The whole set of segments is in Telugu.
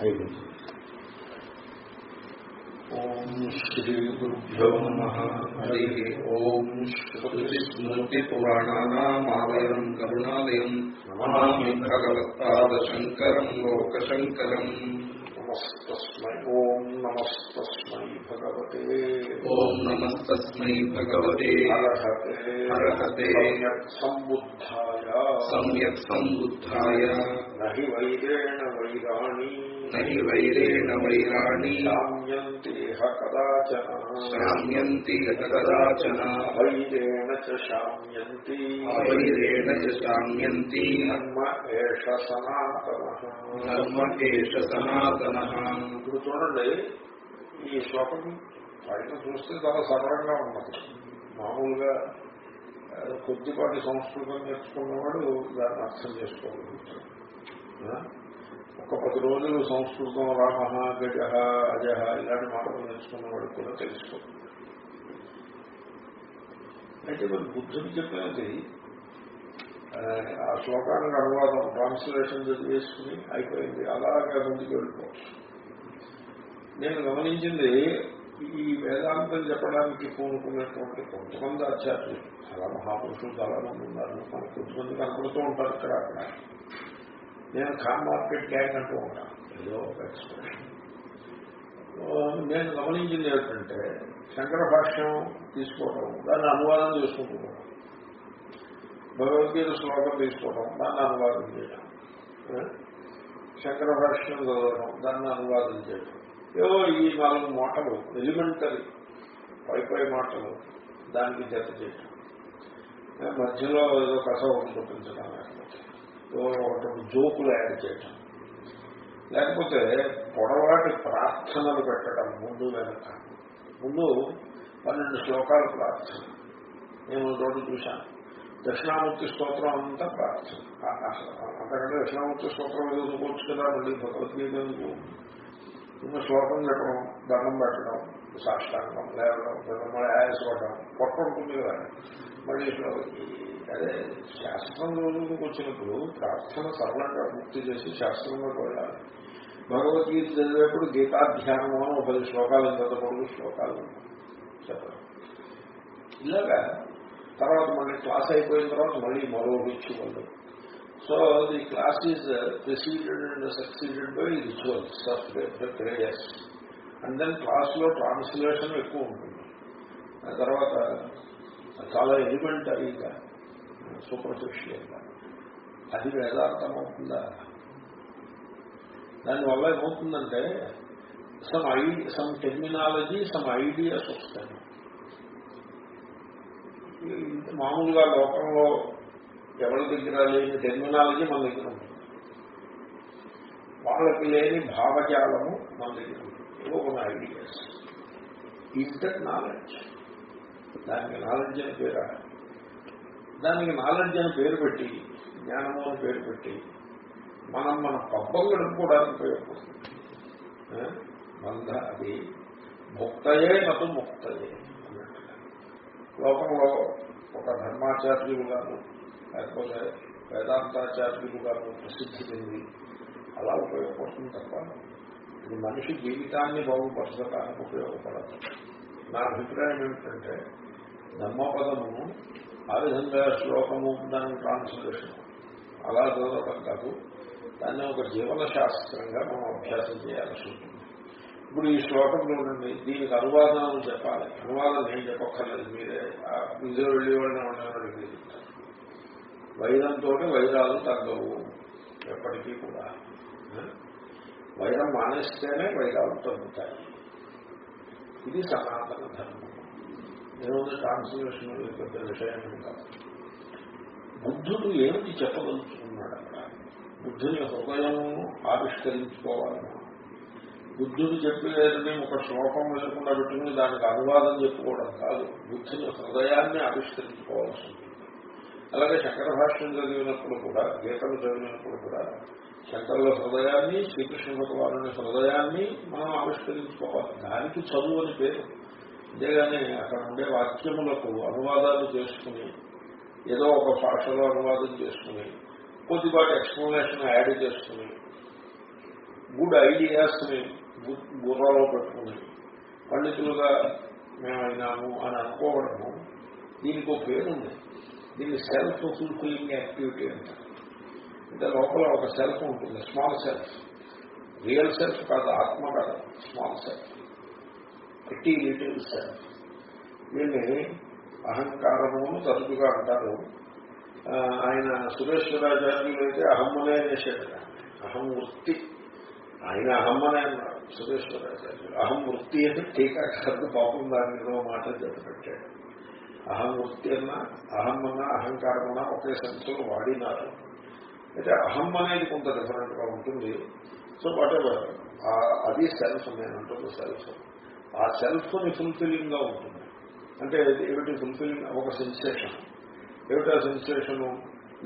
ఐదు ఓం శ్రీ గురుభ్యో నమ హరి ఓం స్మృతిస్మృతిపురాణానామాలయం కరుణాలయం నమామి భగవత్పాదశంకరం లోకశంకరం నమస్తస్మై ఓం నమస్తస్మై భగవతే ఓం నమస్తస్మై భగవతే అర్హతే అర్హతే సంబుద్ధాయ సమ్యక్ సంబుద్ధాయ నహి వైరేణ వైరాణి నహి వైరేణ వైరాణి శామ్యంతేహ కదాచన శామ్యంతి కదాచన వైరేణ చ శామ్యంతి వైరేణ చ శామ్యంతి ధర్మ ఏష సనాతన ధర్మ ఏష సనాతన ఇప్పుడు చూడండి ఈ శ్లోకం పైన చూస్తే చాలా సరళంగా ఉన్నది. మామూలుగా కొద్దిపాటి సంస్కృతం నేర్చుకున్నవాడు దాన్ని అర్థం చేసుకోగలుగుతాడు. ఒక పది రోజులు సంస్కృతం రామ గజ అజహ ఇలాంటి మాటలు నేర్చుకున్నవాడు కూడా తెలుసుకోవాలి అయితే మరి బుద్ధుడు చెప్పినది ఆ, శ్లోకానికి అనువాదం ట్రాన్స్లేషన్ చదివేసుకుని అయిపోయింది. అలాగే ముందుకు వెళ్ళిపోవచ్చు నేను గమనించింది ఈ వేదాంతం చెప్పడానికి పూనుకున్నటువంటి కొంతమంది ఆచార్యులు చాలా మహాపురుషులు చాలా మంది ఉన్నారు. మనకు కొంతమంది కనపడుతూ ఉంటారు ఇక్కడ అక్కడ. నేను కార్ మార్కెట్ గ్యాంగ్ అంటూ ఉంటాను. ఏదో ఒక ఎక్స్ప్రెషన్ నేను గమనించింది ఏంటంటే శంకర భాష్యం తీసుకోవటం దాన్ని అనువాదం చేసుకుంటున్నాం. భగవద్గీత శ్లోకం తీసుకోవడం దాన్ని అనువాదం చేయడం శంకర భాష్యం చదవడం దాన్ని అనువాదం చేయడం ఏవో ఈ నాలుగు మాటలు ఎలిమెంటరీ పై పై మాటలు దానికి జత చేయటం మధ్యలో ఏదో కస ఒకటి చూపించడం లేకపోతే ఒకటి జోకులు యాడ్ చేయటం. లేకపోతే పొడవాటి ప్రార్థనలు పెట్టడం ముందు వెనక. ముందు పన్నెండు శ్లోకాల ప్రార్థన. నేను రోజు చూశాను. దక్షిణామూర్తి స్తోత్రం అంతా ప్రార్థన. అంతకంటే దక్షిణామూర్తి స్తోత్రం ఏదో చదువుకోవచ్చు కదా మళ్ళీ భగవద్గీత చిన్న శ్లోకం పెట్టడం దండం పెట్టడం సాష్టాంగం లేవడం మళ్ళీ ఆయాసపడడం పొట్ట ఉంటుంది కదా. మళ్ళీ అదే శాస్త్రం రోజులకు వచ్చినప్పుడు ప్రార్థన సరళంగా పూర్తి చేసి శాస్త్రంలోకి వెళ్ళాలి. భగవద్గీత చదివేప్పుడు గీతాధ్యానము అని ఒక పది శ్లోకాలు ఇంత పొడుగు శ్లోకాలు చెప్పడం ఇలాగా తర్వాత మళ్ళీ క్లాస్ అయిపోయిన తర్వాత మళ్ళీ మరో ritual so the class is preceded and succeeded by rituals of prayers and then క్లాస్లో ట్రాన్స్లేషన్ ఎక్కువ ఉంటుంది. ఆ తర్వాత చాలా ఎలిమెంటరీగా సూపర్ఫిషియల్గా అది వేదార్థం అవుతుందా? దానివల్ల ఏమవుతుందంటే some I some terminology some ideas వస్తాయి. మామూలుగా లోకంలో ఎవరి దగ్గర లేని టెర్మినాలజీ మన దగ్గర ఉంటుంది. వాళ్ళకి లేని భావజాలము మన దగ్గర ఉంటుంది. ఏవో కొన్ని ఐడియాస్ ఇంటర్ నాలెడ్జ్ దానికి నాలెడ్జ్ అని పేరా? దానికి నాలెడ్జ్ అని పేరు పెట్టి జ్ఞానము అని పేరు పెట్టి మనం మన పబ్బం గడుపుకోవడానికి ఉపయోగపడుతుంది. ఆ? బంధ అది ముక్తయే నటు ముక్తయే లోకంలో ఒక ధర్మాచార్యులు గారు లేకపోతే వేదాంతాచార్యులు గారు ప్రసిద్ధి చెంది అలా ఉపయోగపడుతుంది తప్ప ఇది మనిషి జీవితాన్ని బాగుపరచడానికి ఉపయోగపడదు. నా అభిప్రాయం ఏమిటంటే ధర్మపదమును ఆ విధంగా శ్లోకము దాని ట్రాన్స్లేషన్ అలా చదవటం కాదు దాన్ని ఒక జీవన శాస్త్రంగా మనం అభ్యాసం చేయాల్సి ఉంటుంది. ఇప్పుడు ఈ శ్లోకంలో ఉండండి దీనికి అనువాదాలు చెప్పాలి. అనువాదం నేను చెప్పక్కర్లేదు మీరే. ఆ విజయ వెళ్ళి వాళ్ళని వాళ్ళని చెప్తారు. వైరంతో వైరాలు తగ్గవు. ఎప్పటికీ కూడా. వైరం మానేస్తేనే వైరాలు తగ్గుతాయి. ఇది సనాతన ధర్మం. ఏముంది ట్రాన్స్లేషన్ పెద్ద విషయం కాదు బుద్ధుడు ఏమిటి చెప్పదలుచుకున్నాడు అక్కడ? బుద్ధుని హృదయము ఆవిష్కరించుకోవాలన్నా బుద్ధుడు చెప్పలేదని ఒక శ్లోకం లేకుండా పెట్టుకుని దానికి అనువాదం చెప్పుకోవడం కాదు. బుద్ధుని హృదయాన్ని ఆవిష్కరించుకోవాల్సి అలాగే శంకర భాష్యం చదివినప్పుడు కూడా గీతలు చదివినప్పుడు కూడా శంకరుల హృదయాన్ని శ్రీకృష్ణ భగవాను హృదయాన్ని మనం ఆవిష్కరించుకోవాలి. దానికి చదువు అని పేరు. అంతేగాని అక్కడ ఉండే వాక్యములకు అనువాదాలు చేసుకుని ఏదో ఒక భాషలో అనువాదం చేసుకుని కొద్దిపాటి ఎక్స్ప్లెనేషన్ యాడ్ చేసుకుని గుడ్ ఐడియాస్ని బుర్రలో పెట్టుకుని పండితులుగా మేము అయినాము అని అనుకోవడము దీనికి ఒక పేరు ఉంది దీన్ని సెల్ఫ్ ఫుల్ఫిల్లింగ్ యాక్టివిటీ అంటారు. అంటే లోపల ఒక సెల్ఫ్ ఉంటుంది స్మాల్ సెల్ఫ్. రియల్ సెల్ఫ్ కాదు ఆత్మ కాదు స్మాల్ సెల్ఫ్. ప్రతి లిటిల్ సెల్ఫ్ దీన్ని అహంకారము తరచుగా అంటారు. ఆయన సురేశ్వరాచార్యులు అయితే అహమ్మనే అనేసాడు అహం వృత్తి ఆయన అహమ్మనే అన్నారు సురేశ్వరాచార్యులు అహం వృత్తి అని టీకాకారుడు పాపం దాని మాట చెప్పబెట్టాడు. అహం వృత్తి అన్న అహమ్మన్న అన్న ఒకే సంస్థలు వాడినారు. అయితే అహం అనేది కొంత డిఫరెంట్గా ఉంటుంది. సో వాటెవర్ అది సెల్ఫ్ నేను అంటుంది సెల్ఫ్ ఆ సెల్ఫ్ని ఫుల్ఫిలింగ్గా ఉంటుంది. అంటే ఏమిటి ఫుల్ఫిలింగ్ ఒక సెన్సేషన్ ఏమిటా సెన్సేషను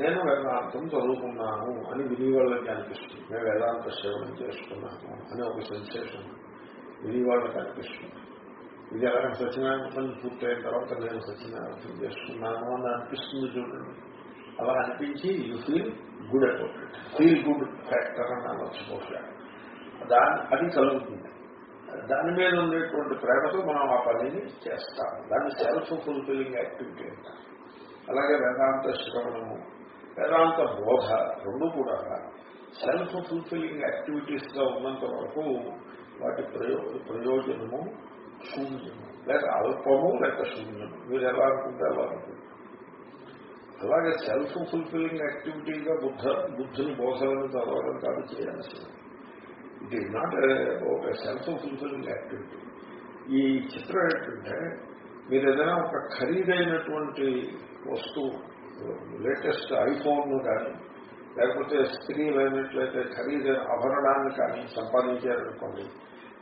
నేను వేదాంతం చదువుకున్నాను అని వినివాళ్ళకి అనిపిస్తుంది. మేము వేదాంత సేవనం చేసుకున్నాను అని ఒక సెన్సేషన్ వినివాళ్ళకి అనిపిస్తుంది. ఇది ఎలా సత్యనారాయణ పూర్తయిన తర్వాత నేను సత్యనారాయణ చేసుకున్నాను అని అనిపిస్తుంది చూడండి అలా అనిపించి you feel good about it feel good factor అని అనొచ్చు బహుశా దాని అది కలుగుతుంది దాని మీద ఉండేటువంటి ప్రేమతో మనం ఆ పనిని చేస్తాం దాన్ని సెల్ఫ్ ఫుల్ఫిల్లింగ్ యాక్టివిటీ అంటారు అలాగే వేదాంత శ్రవణము వేదాంత బోధ రెండు కూడా సెల్ఫ్ ఫుల్ఫిల్లింగ్ యాక్టివిటీస్గా ఉన్నంత వరకు వాటి ప్రయో ప్రయోజనము శూన్యము లేక అల్పము లేక శూన్యం. మీరు ఎలా అనుకుంటే అలా అనుకుంటారు. అలాగే సెల్ఫ్ ఫుల్ఫిల్లింగ్ యాక్టివిటీగా బుద్ధ బుద్ధుని బోధలను చదవడం కాదు చేయాల్సింది ఇట్ ఈజ్ నాట్ ఒక సెల్ఫ్ ఫుల్ఫిల్లింగ్ యాక్టివిటీ ఈ చిత్రం ఏంటంటే మీరు ఏదైనా ఒక ఖరీదైనటువంటి వస్తువు లేటెస్ట్ ఐఫోన్ కానీ లేకపోతే స్త్రీలు అయినట్లయితే ఖరీదైన ఆభరణాన్ని కానీ సంపాదించారనుకోండి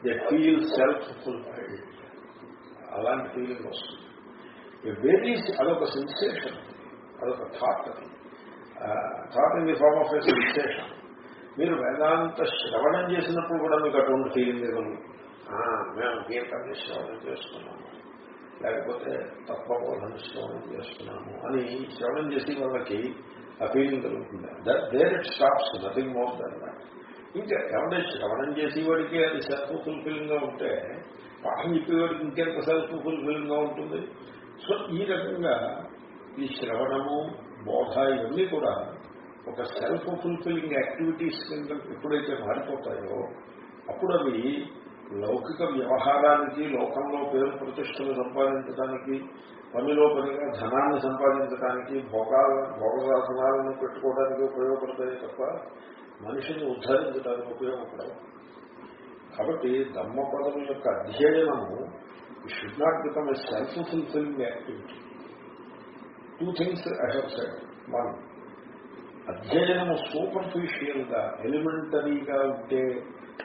దే ఫీల్ సెల్ఫ్ ఫుల్ఫైల్డ్ అలాంటి ఫీలింగ్ వస్తుంది వెరీ అదొక సెన్సేషన్ అదొక థాట్ అది thought in the form of a sensation మీరు వేదాంత శ్రవణం చేసినప్పుడు కూడా మీకు అటువంటి ఫీలింగ్ ఇవ్వను మేము గీతాన్ని శ్రవణం చేస్తున్నాము. లేకపోతే తత్వబోధన శ్రవణం చేస్తున్నాము అని శ్రవణం చేసి వాళ్ళకి ఆ ఫీలింగ్ కలుగుతుంది. That there it stops nothing more than that ఇంకా ఎవరైనా శ్రవణం చేసేవాడికి అది సెల్ఫ్ ఫుల్ఫిల్లింగ్గా ఉంటే పాఠం చెప్పేవాడికి ఇంకెంత సెల్ఫ్ ఫుల్ఫిల్లింగ్గా ఉంటుంది? సో ఈ రకంగా ఈ శ్రవణము బోధ ఇవన్నీ కూడా ఒక సెల్ఫ్ ఫుల్ఫిల్లింగ్ యాక్టివిటీస్ కింద ఎప్పుడైతే మారిపోతాయో అప్పుడు అవి లౌకిక వ్యవహారానికి లోకంలో పేరు ప్రతిష్టలు సంపాదించడానికి పనిలో పనిగా ధనాన్ని సంపాదించడానికి భోగాల భోగసాధనాలను పెట్టుకోవడానికి ఉపయోగపడతాయి తప్ప మనిషిని ఉద్ధరించడానికి ఉపయోగపడదు కాబట్టి ధర్మపదం యొక్క అధ్యయనము should not become a self fulfilling activity two things I have said one అధ్యయనము సూపర్ఫిషియల్గా ఎలిమెంటరీగా ఉంటే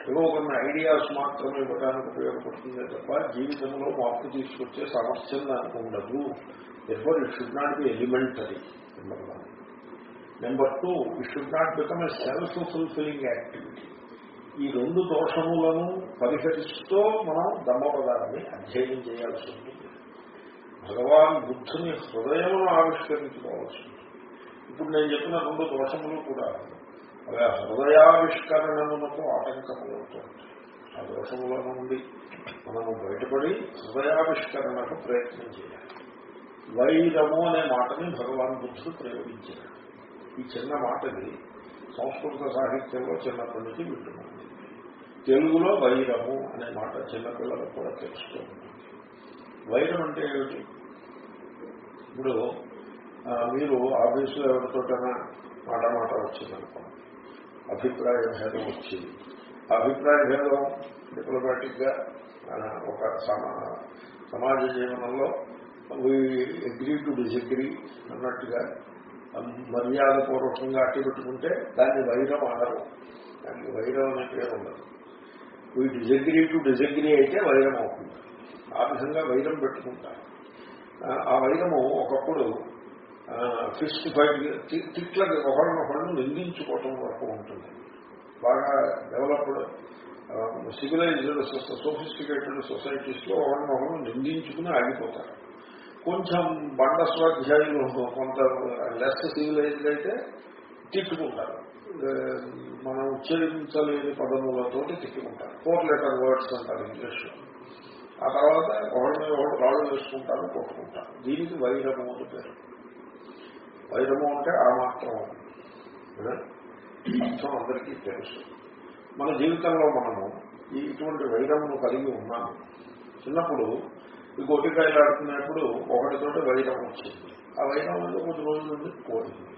ఏవో కొన్ని ఐడియాస్ మాత్రమే ఇవ్వడానికి ఉపయోగపడుతుందే తప్ప జీవితంలో మార్పు తీసుకొచ్చే సామర్థ్యం దానికి ఉండదు. ఎఫర్ it should not be elementary number one number two it should not become a self fulfilling activity ఈ రెండు దోషములను పరిహరిస్తూ మనం ధర్మపదాన్ని అధ్యయనం చేయాల్సి ఉంటుంది. భగవాన్ బుద్ధుని హృదయమును ఆవిష్కరించుకోవాల్సి ఉంటుంది. ఇప్పుడు నేను చెప్పిన రెండు దోషములు కూడా అవి హృదయావిష్కరణమునకు ఆటంకములవుతుంది ఆ దోషముల నుండి మనము బయటపడి హృదయావిష్కరణకు ప్రయత్నం చేయాలి. వైరము అనే మాటని భగవాన్ బుద్ధుడు ప్రయోగించాడు. ఈ చిన్న మాటని సంస్కృత సాహిత్యంలో చిన్నప్పటి నుంచి వింటున్నాను తెలుగులో వైరము అనే మాట చిన్నపిల్లలకు కూడా తెలుస్తూ వైరం అంటే ఏమిటి? ఇప్పుడు మీరు ఆఫీసులో ఎవరితోటైనా మాట మాట వచ్చిందనుకోండి అభిప్రాయ భేదం వచ్చింది. అభిప్రాయ భేదం డిప్లొమాటిక్గా ఒక సమా- సమాజ జీవనంలో అగ్రీ టు డిసగ్రీ అన్నట్టుగా మర్యాదపూర్వకంగా అట్టి పెట్టుకుంటే దాన్ని వైరం ఆడరు దానికి వైరం అనే పేరు ఉండదు. వీ డిజగ్రీ టు డిజగ్రీ అయితే వైరం అవుతుంది. ఆ విధంగా వైరం పెట్టుకుంటారు. ఆ, వైరము ఒకప్పుడు ఫిస్ట్ ఫైట్ తిట్లకి ఒకరినొకరిని నిందించుకోవటం వరకు ఉంటుంది. బాగా డెవలప్డ్ సివిలైజ్డ్ సోఫిస్టికేటెడ్ సొసైటీస్లో ఒకరినొకరు నిందించుకుని ఆగిపోతారు. కొంచెం బండ స్వాధ్యాయులు కొంత లెస్ సివిలైజ్డ్ అయితే తిట్టుకుంటారు. మనం ఉచ్చరించలేని పదములతో తిట్టుకుంటారు. ఫోర్ లెటర్ వర్డ్స్ అంటారు ఇంగ్లీష్ ఆ తర్వాత ఒకరి మీద ఒకటి రాళ్ళు వేసుకుంటారు కొట్టుకుంటారు. దీనికి వైరము అని పేరు. వైరము అంటే ఆ మాత్రం. అర్థం అందరికీ తెలుసు. మన జీవితంలో మనము ఇటువంటి వైరమును కలిగి ఉన్నాము. చిన్నప్పుడు ఈ గోటికాయలు ఆడుతున్నప్పుడు ఒకటితోటి వైరం వచ్చింది. ఆ వైరం వల్ల కొద్ది రోజుల నుండి పోయింది.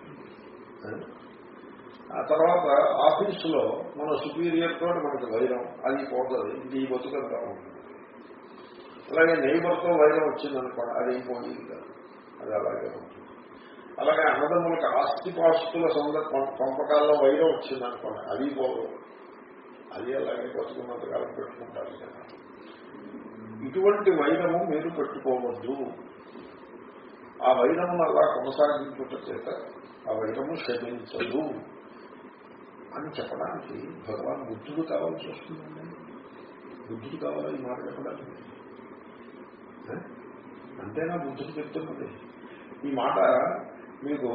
ఆ? తర్వాత ఆఫీసులో మన సుపీరియర్ తోటి మనకి వైరం అది పోతుంది ఇది ఈ బతుకంతా ఉంటుంది అలాగే నైబర్తో వైరం వచ్చిందనుకోండి అది పోయింది కాదు అది అలాగే ఉంటుంది అలాగే అన్నదమ్ములకు ఆస్తిపాస్తుల సందర్భం పంపకాల్లో వైరం వచ్చిందనుకోండి అది పోదు. అది అలాగే బతుకున్నంత కాలం పెట్టుకుంటారు కదా. ఇటువంటి వైరము మీరు పెట్టుకోవద్దు. ఆ వైరము అలా కొనసాగించుట చేత ఆ వైరము శమించదు అని చెప్పడానికి భగవాన్ బుద్ధుడు కావాల్సి వస్తుందండి. బుద్ధుడు కావాలా ఈ మాట చెప్పడానికి? అంతేనా బుద్ధుడు చెప్తున్నది ఈ మాట మీకు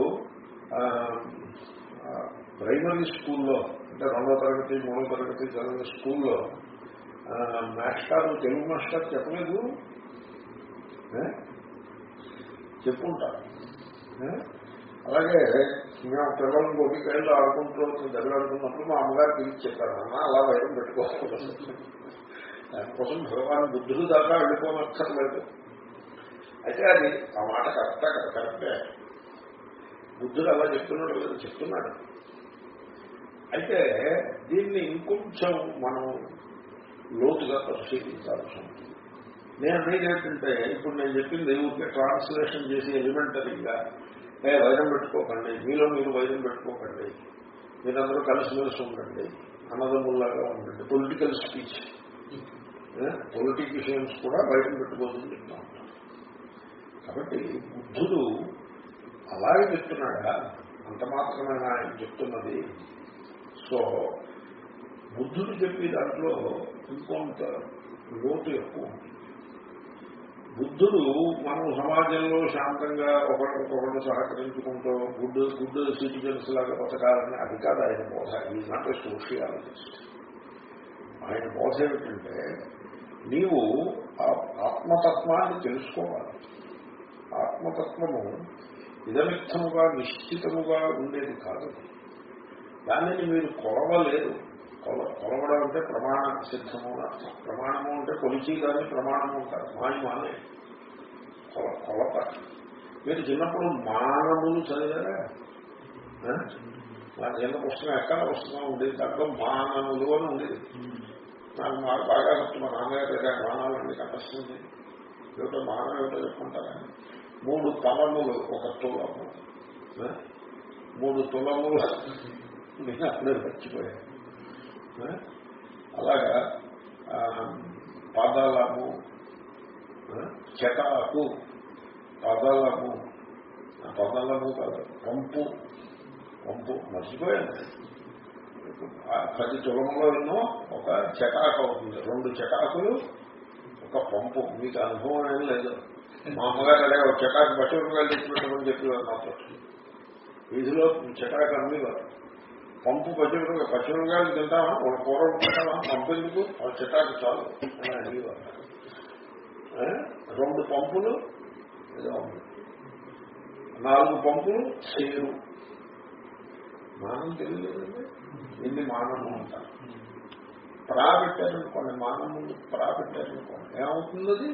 ప్రైమరీ స్కూల్లో అంటే రెండో తరగతి మూడో తరగతి చదివిన స్కూల్లో మాస్టర్ తెలుగు మాస్టర్ చెప్పలేదు. ఏ? చెప్పుంటారు అలాగే మేము పిల్లలు గోపికాయలు ఆడుకుంటూ దగ్గరాడుకున్నప్పుడు మా అమ్మగారు పిలిచి చెప్పారు అమ్మ అలా వైరం పెట్టుకోవాలి దానికోసం భగవాన్ బుద్ధుడు దాకా వెళ్ళిపోనక్కర్లేదు అయితే అది ఆ మాట కరెక్టా? కదా కరెక్టే. బుద్ధుడు అలా చెప్తున్నాడు లేదు చెప్తున్నాడు. అయితే దీన్ని ఇంకొంచెం మనం లోతుగా పరిశీలించాల్సి ఉంటుంది నేను అనేది ఏంటంటే ఇప్పుడు నేను చెప్పింది ఊరికే ట్రాన్స్లేషన్ చేసి ఎలిమెంటరీగా ఏ వైరం పెట్టుకోకండి మీలో మీరు వైరం పెట్టుకోకండి మీరందరూ కలిసిమెలిసి ఉండండి అన్నదమ్ముల్లాగా ఉండండి. పొలిటికల్ స్పీచ్ పొలిటిషియన్స్ కూడా బయటకు పెట్టుకోదని చెప్తా ఉంటారు కాబట్టి బుద్ధుడు అలాగే చెప్తున్నాడా? అంత మాత్రమే ఆయన చెప్తున్నది. సో బుద్ధుడు చెప్పే దాంట్లో ఇంకొంత లోతు ఎక్కువ. ఉంది బుద్ధుడు మనం సమాజంలో శాంతంగా ఒకరికొకరు సహకరించుకుంటూ గుడ్ గుడ్ సిటిజన్స్ లాగా బతకాలని అది కాదు ఆయన బోధ. ఈ నాట్ ఏ సోషియాలజిస్ట్ ఆయన బోధ ఏమిటంటే నీవు ఆ ఆత్మతత్వాన్ని తెలుసుకోవాలి. ఆత్మతత్వము ఇదమిత్తముగా నిశ్చితముగా ఉండేది కాదు. దానిని మీరు కొలవలేరు. కొలవడం అంటే ప్రమాణ సిద్ధము అర్థం. ప్రమాణము అంటే కొలిచి కానీ ప్రమాణము అంటారు మాని మానే. కొలత. మీరు చిన్నప్పుడు మానములు చదివారా? ఆ? నా చిన్న పుస్తకం ఎక్కడ పుస్తకం ఉండేది? దాంట్లో మానములు అని ఉండేది. నాకు మాకు బాగా గుర్తు. మా నాన్నగారు దగ్గర మానాలన్నీ కనిపిస్తుంది ఏమిటో మానం ఏమిటో చెప్పుకుంటారా? మూడు తలములు ఒక తులము. మూడు తులములు. నేను అప్పుడే మర్చిపోయాను. అలాగా పాదాలము చటాకు పాదాలము పాదాలము కాదు పంపు పంపు మర్చిపోయాను. ప్రతి తులంలో ఎన్నో ఒక చటాకు అవుతుంది. రెండు చటాకులు ఒక పంపు. మీకు అనుభవం ఏం లేదు. మా అమ్మగారు అదే ఒక చటాకు బట్టి రూపాయలు తెచ్చిపెట్టమని చెప్పేవారు నాతో వీధిలో చటాకు అమ్మేవారు. పంపు పచ్చిమిరపకాయ పచ్చిమిరపకాయలు తింటామా? ఒక కూర తింటామా? పంపెందుకు ఒక చిటాకు చాలు. అని అడిగేవారు. ఏ? రెండు పంపులు. నాలుగు పంపులు చేరు మానం తెలియలేదండి. ఎన్ని మానము అంటారు ప్రా పెట్టారనుకోండి మానం ముందు ప్రా పెట్టారనుకోండి ఏమవుతుంది అది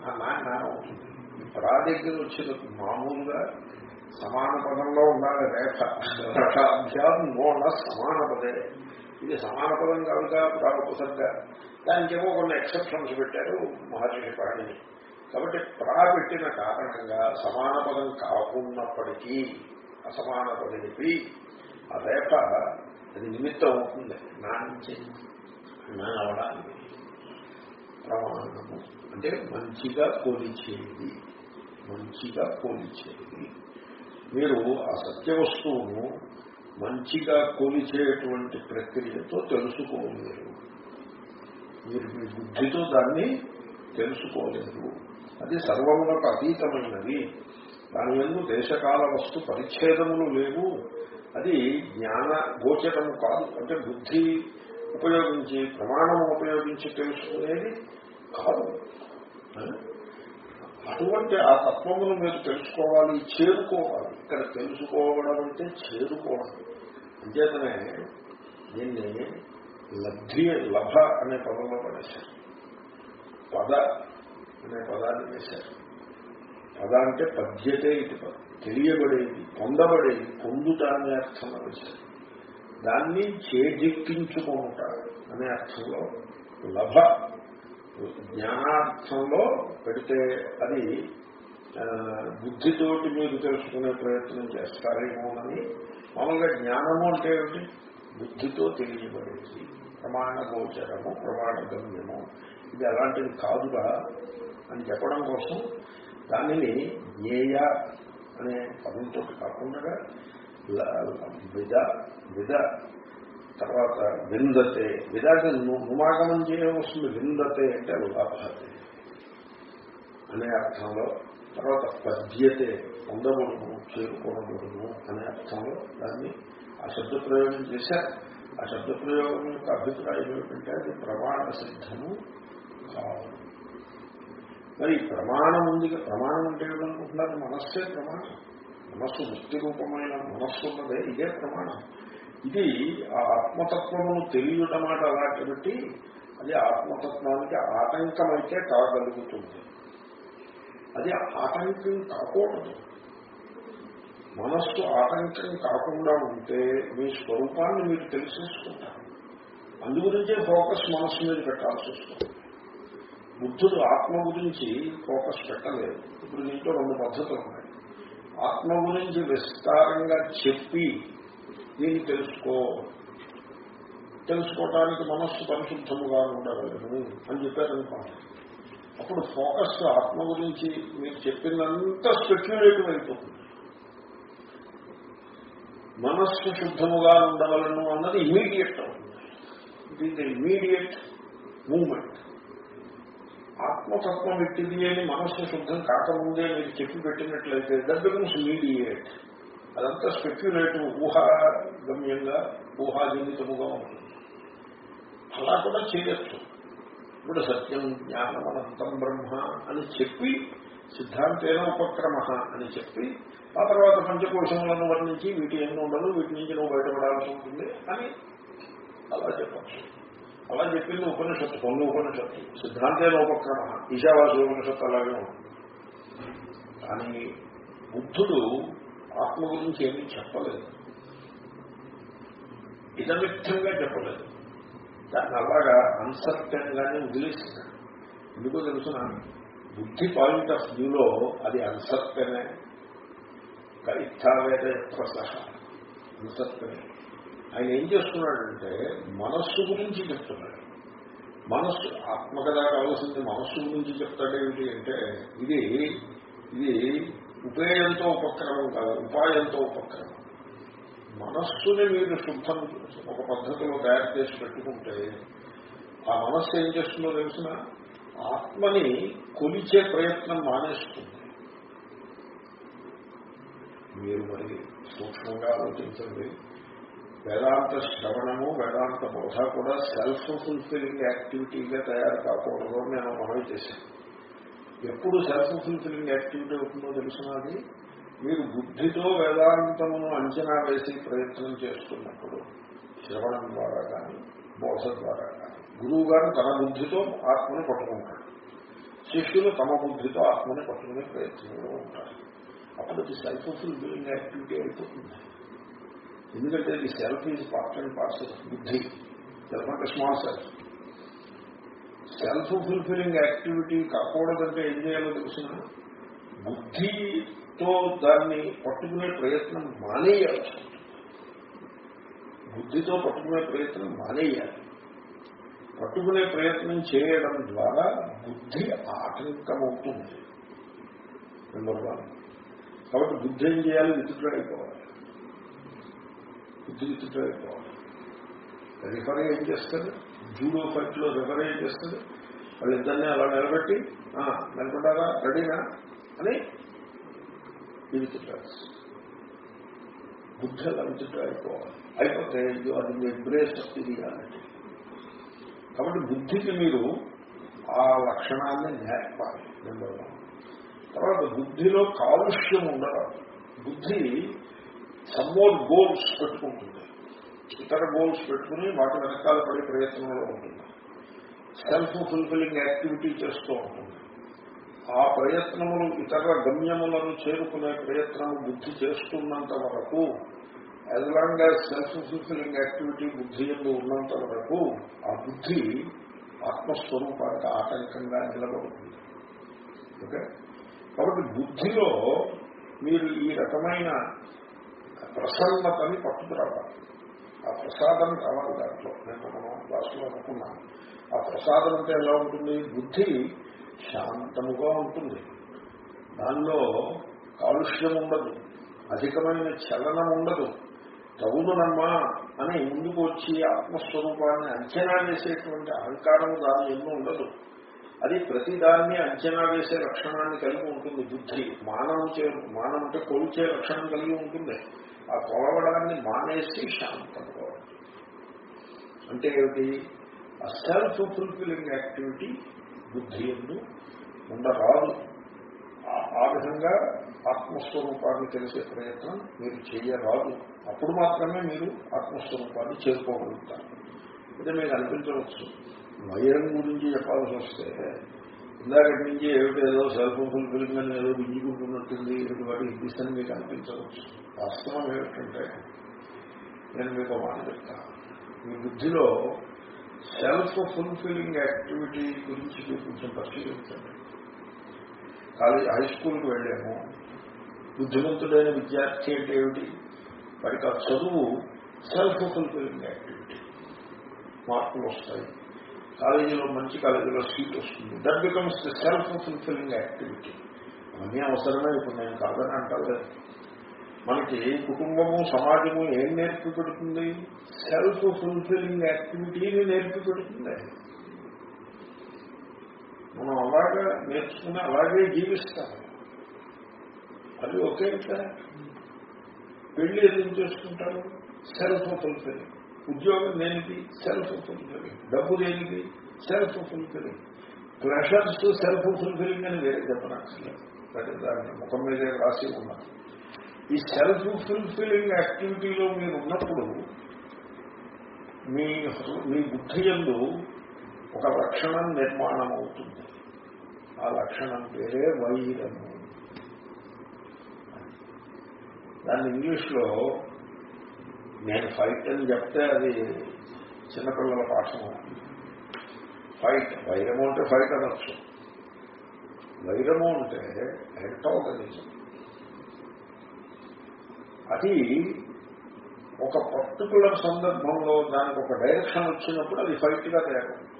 నా నానం అవుతుంది. ప్రా దగ్గర వచ్చిన మామూలుగా సమాన పదంలో ఉండాలి రేఖ. రథాభ్యాం మోన సమాన పదే ఇది సమాన పదం కనుక ప్రాపసర్గ దానికేమో కొన్ని ఎక్సెప్షన్స్ పెట్టారు మహర్షి పాణిని. కాబట్టి ప్రా పెట్టిన కారణంగా సమాన పదం కాకున్నప్పటికీ అసమాన పదనిపి ఆ రేఖ అది నిమిత్తం అవుతుంది నాంచి నానవడానికి. ప్రమాణము. అంటే మంచిగా పోలిచేది. మంచిగా పోలిచేది. మీరు ఆ సత్య వస్తువును మంచిగా కొలిచేటువంటి ప్రక్రియతో తెలుసుకోలేరు. మీరు మీ బుద్ధితో దాన్ని తెలుసుకోలేరు అది సర్వములకు అతీతమైనది. దాని ఎందు దేశకాల వస్తు పరిచ్ఛేదములు లేవు. అది జ్ఞాన గోచరము కాదు. అంటే బుద్ధి ఉపయోగించి ప్రమాణము ఉపయోగించి తెలుసుకునేది కాదు. అటువంటి ఆ తత్వమును మీరు తెలుసుకోవాలి చేరుకోవాలి. ఇక్కడ తెలుసుకోవడం అంటే చేరుకోవడం. అంచేతనే దీన్ని లబ్ధి లభ అనే పదంలో పడేశారు. పద అనే పదాన్ని వేశారు. పద అంటే పద్యతే ఇది పదం. తెలియబడేది పొందబడేది పొందుట అనే అర్థంలో వేశారు. దాన్ని చేజిక్కించుకుంటారు అనే అర్థంలో లభ జ్ఞానార్థంలో పెడితే అది బుద్ధితోటి మీరు తెలుసుకునే ప్రయత్నం చేస్తారేమోనని మామూలుగా జ్ఞానము అంటే ఏమిటి? బుద్ధితో తెలియబడేది. ప్రమాణ గోచరము ప్రమాణ గమ్యము. ఇది అలాంటిది కాదుగా అని చెప్పడం కోసం దానిని జ్ఞేయ అనే పదంతో కాకుండా ల- విద విద తర్వాత విందతే. విదాక నుమాగమం చేయడం వస్తుంది విందతే అంటే లాభతే అనే అర్థంలో తర్వాత పద్యతే పొందబడును చేరుకోనబడును అనే అర్థంలో దాన్ని ఆ శబ్ద ప్రయోగం చేశారు. ఆ శబ్ద ప్రయోగం యొక్క అభిప్రాయం ఏమిటంటే అది ప్రమాణ సిద్ధము కాదు. మరి ప్రమాణం ఉంది ప్రమాణం అంటే ఏమనుకుంటున్నారు? మనస్సే ప్రమాణం. మనస్సు వృత్తి రూపమైన మనస్సు ఉన్నదే ఇదే ప్రమాణం. ఇది ఆ ఆత్మతత్వమును తెలియటమాట అలాంటి బట్టి అది ఆత్మతత్వానికి ఆటంకమైతే కాగలుగుతుంది అది ఆటంకం కాకూడదు. మనస్సు ఆటంకం కాకుండా ఉంటే మీ స్వరూపాన్ని మీరు తెలిసేసుకుంటారు. అందుగురించే ఫోకస్ మనస్సు మీద పెట్టాల్సి వస్తుంది. బుద్ధుడు ఆత్మ గురించి ఫోకస్ పెట్టలేదు. ఇప్పుడు దీంట్లో రెండు పద్ధతులు ఉన్నాయి. ఆత్మ గురించి విస్తారంగా చెప్పి దీన్ని తెలుసుకో. తెలుసుకోవటానికి మనస్సు పరిశుద్ధముగా ఉండగలను అని చెప్పారనుకోండి. అప్పుడు ఫోకస్ ఆత్మ గురించి మీరు చెప్పినంత స్పెక్యులేటివ్ అయిపోతుంది. మనస్సు శుద్ధముగా ఉండవలను అన్నది ఇమీడియట్ అవుతుంది. ఇట్ ఈస్ ఇమీడియట్ మూమెంట్ ఆత్మతత్వం ఎట్టిది అని మనస్సు శుద్ధం కాకముందే మీరు చెప్పి పెట్టినట్లయితే దట్ బికమ్స్ ఇమీడియట్ అదంతా స్పెక్యులేటివ్ ఊహాగమ్యంగా ఊహాజనితముగా ఉంటుంది. అలా కూడా చేయొచ్చు. ఇప్పుడు సత్యం జ్ఞానం అనంతం బ్రహ్మ అని చెప్పి సిద్ధాంతేన ఉపక్రమ అని చెప్పి ఆ తర్వాత పంచకోశములను వర్ణించి వీటి ఎన్ని ఉండదు వీటి నుంచి నువ్వు బయటపడాల్సి ఉంటుంది అని అలా చెప్పచ్చు. అలా చెప్పింది ఉపనిషత్తు కొన్ని ఉపనిషత్తు. సిద్ధాంతేన ఉపక్రమ ఈశావాసు ఉపనిషత్తు అలాగే ఉంటుంది. కానీ బుద్ధుడు ఆత్మ గురించి ఏమీ చెప్పలేదు. ఇదమిత్తంగా చెప్పలేదు. దాన్ని అలాగా అన్సత్యంగానే వదిలేస్తున్నాడు ఎందుకో తెలుసిన బుద్ధి పాయింట్ ఆఫ్ వ్యూలో అది అన్సత్యమే ఇత్తావేద ప్రసహ. అన్సత్యమే ఆయన ఏం చేస్తున్నాడంటే మనస్సు గురించి చెప్తున్నాడు. మనస్సు ఆత్మ కదా కావాల్సింది మనస్సు గురించి చెప్తాడేమిటి అంటే ఇది ఇది ఉపేయంతో ఉపక్రమం కాదు ఉపాయంతో ఉపక్రమం. మనస్సుని మీరు శుద్ధం ఒక పద్ధతిలో తయారు చేసి పెట్టుకుంటే ఆ మనస్సు ఏం చేస్తుందో తెలిసిన? ఆత్మని కొలిచే ప్రయత్నం మానేస్తుంది. మీరు మరి సూక్ష్మంగా ఆలోచించండి. వేదాంత శ్రవణము వేదాంత బోధ కూడా సెల్ఫ్ ఫుల్ఫిలింగ్ యాక్టివిటీగా తయారు కాకూడదు నేను మనవి చేశాను. ఎప్పుడు సెల్ఫ్ ఫుల్ఫిలింగ్ యాక్టివిటీ అవుతుందో తెలిసినది మీరు బుద్ధితో వేదాంతమును అంచనా వేసి ప్రయత్నం చేస్తున్నప్పుడు శ్రవణం ద్వారా కానీ బోధ ద్వారా కానీ గురువు గారు తన బుద్ధితో ఆత్మని పట్టుకుంటాడు. శిష్యులు తమ బుద్ధితో ఆత్మని పట్టుకునే ప్రయత్నంలో ఉంటారు. అప్పుడు ఇది సెల్ఫ్ ఫుల్ఫిల్లింగ్ యాక్టివిటీ అయిపోతుంది. ఎందుకంటే ఇది self is part and parcel బుద్ధి. సెల్ఫ్ అంటే small self self fulfilling activity కాకూడదంటే ఏం చేయాలో తెలిసిన? బుద్ధితో దాన్ని పట్టుకునే ప్రయత్నం మానేయాలి. బుద్ధితో పట్టుకునే ప్రయత్నం మానేయాలి. పట్టుకునే ప్రయత్నం చేయడం ద్వారా బుద్ధి ఆటంకమవుతుంది. నెంబర్ వన్ కాబట్టి బుద్ధి ఏం చేయాలి? విచిత్రం బుద్ధి విచిత్రం రిఫరీ ఏం చేస్తారు జూడో ఫైట్లో రిఫరీ ఏం చేస్తారు వాళ్ళిద్దరినీ అలా నిలబెట్టి "ఆ, నిలబడ్డారా రెడీనా అని ఇది బుద్ధి అలా అయిపోవాలి. అయిపోతే అది మీ ఇన్ ఎంబ్రేస్ ఆఫ్ కాబట్టి బుద్ధికి మీరు ఆ లక్షణాన్ని నేర్పాలి నెంబర్ వన్ తర్వాత బుద్ధిలో కాలుష్యం ఉండరాదు బుద్ధి సమ్మోర్ గోల్స్ పెట్టుకుంటుంది. ఇతర గోల్స్ పెట్టుకుని వాటి వెనకాల పడే ప్రయత్నంలో ఉంటుంది. సెల్ఫ్ ఫుల్ఫిల్లింగ్ యాక్టివిటీ చేస్తూ ఉంటుంది. ఆ ప్రయత్నములు ఇతర గమ్యములను చేరుకునే ప్రయత్నము బుద్ధి చేస్తున్నంత వరకు as long as self fulfilling activity బుద్ధి ఎందు ఉన్నంత వరకు ఆ బుద్ధి ఆత్మస్వరూపానికి ఆటంకంగా నిలబడుతుంది. ఓకే? కాబట్టి బుద్ధిలో మీరు ఈ రకమైన ప్రసన్నతని పట్టుకురావాలి. ఆ ప్రసాదం కావాలి దాంట్లో. నేను మనం రాష్ట్రంలో అనుకున్నాను. ఆ ప్రసాదం అంటే ఎలా ఉంటుంది? బుద్ధి శాంతముగా ఉంటుంది. దానిలో కాలుష్యం ఉండదు. అధికమైన చలనం ఉండదు. తగుదునమ్మా అని ముందుకు వచ్చి ఆత్మస్వరూపాన్ని అంచనా వేసేటువంటి అహంకారం దాని ఎన్నో ఉండదు. అది ప్రతిదాన్ని అంచనా వేసే లక్షణాన్ని కలిగి ఉంటుంది. బుద్ధి మానవం చే మానవం అంటే కొలిచే లక్షణం కలిగి ఉంటుంది. ఆ కొలవడాన్ని మానేసి శాంతంగా అంటే ఏమిటి? ఆ సెల్ఫ్ ఫుల్ఫిలింగ్ యాక్టివిటీ బుద్ధి ఎందు ఉండరాదు. ఆ- విధంగా ఆత్మస్వరూపాన్ని తెలిసే ప్రయత్నం మీరు చేయరాదు. అప్పుడు మాత్రమే మీరు ఆత్మస్వరూపాన్ని చేరుకోగలుగుతారు. అయితే మీకు అనిపించవచ్చు. వైరం గురించి చెప్పాల్సి వస్తే ఇందాకటి నుంచి ఏమిటేదో సెల్ఫ్ ఫుల్ఫిలింగ్ అని ఏదో గుంజుకుంటున్నట్టుంది ఇటు వాటి ఇస్తాను మీకు అనిపించవచ్చు. వాస్తవం ఏమిటంటే నేను మీకు మాట చెప్తాను. మీ బుద్ధిలో సెల్ఫ్ ఫుల్ఫిలింగ్ యాక్టివిటీ గురించి మీరు కొంచెం పరిశీలించండి కాలేజ్ హై స్కూల్కి వెళ్ళాము. బుద్ధిమంతుడైన విద్యార్థి అంటే ఏమిటి? వాడికి ఆ చదువు సెల్ఫ్ ఫుల్ఫిలింగ్ యాక్టివిటీ మార్కులు వస్తాయి. కాలేజీలో మంచి కాలేజీలో సీట్ వస్తుంది. That becomes the self fulfilling activity అవన్నీ అవసరమే ఇప్పుడు నేను కాదని అంటారు మనకి కుటుంబము సమాజము ఏం నేర్పి పెడుతుంది సెల్ఫ్ ఫుల్ఫిలింగ్ యాక్టివిటీని నేర్పి పెడుతుంది మనం అలాగా నేర్చుకుని అలాగే జీవిస్తాం అది ఒకే కదా? పెళ్ళి ఎందుకు చేసుకుంటారు? సెల్ఫ్ ఫుల్ఫిలింగ్ ఉద్యోగం దేనికి? సెల్ఫ్ ఫుల్ఫిలింగ్ డబ్బు దేనికి? Self fulfilling pressures self fulfilling అని వేరే చెప్పనక్కర్లేదు. అది దాని ముఖం మీదే రాసి ఉన్నారు ఈ సెల్ఫ్ ఫుల్ఫిలింగ్ యాక్టివిటీలో మీరు ఉన్నప్పుడు మీ మీ బుద్ధి ఎందు ఒక లక్షణం నిర్మాణం అవుతుంది ఆ లక్షణం పేరే వైరము. దాన్ని ఇంగ్లీష్లో నేను ఫైట్ అని చెప్తే అది చిన్నపిల్లల పాఠం ఫైట్ వైరము అంటే ఫైట్ అనొచ్చు. వైరము అంటే ఎంటాగనిజం అది ఒక పర్టికులర్ సందర్భంలో దానికి ఒక డైరెక్షన్ వచ్చినప్పుడు అది ఫైట్గా తయారవుతుంది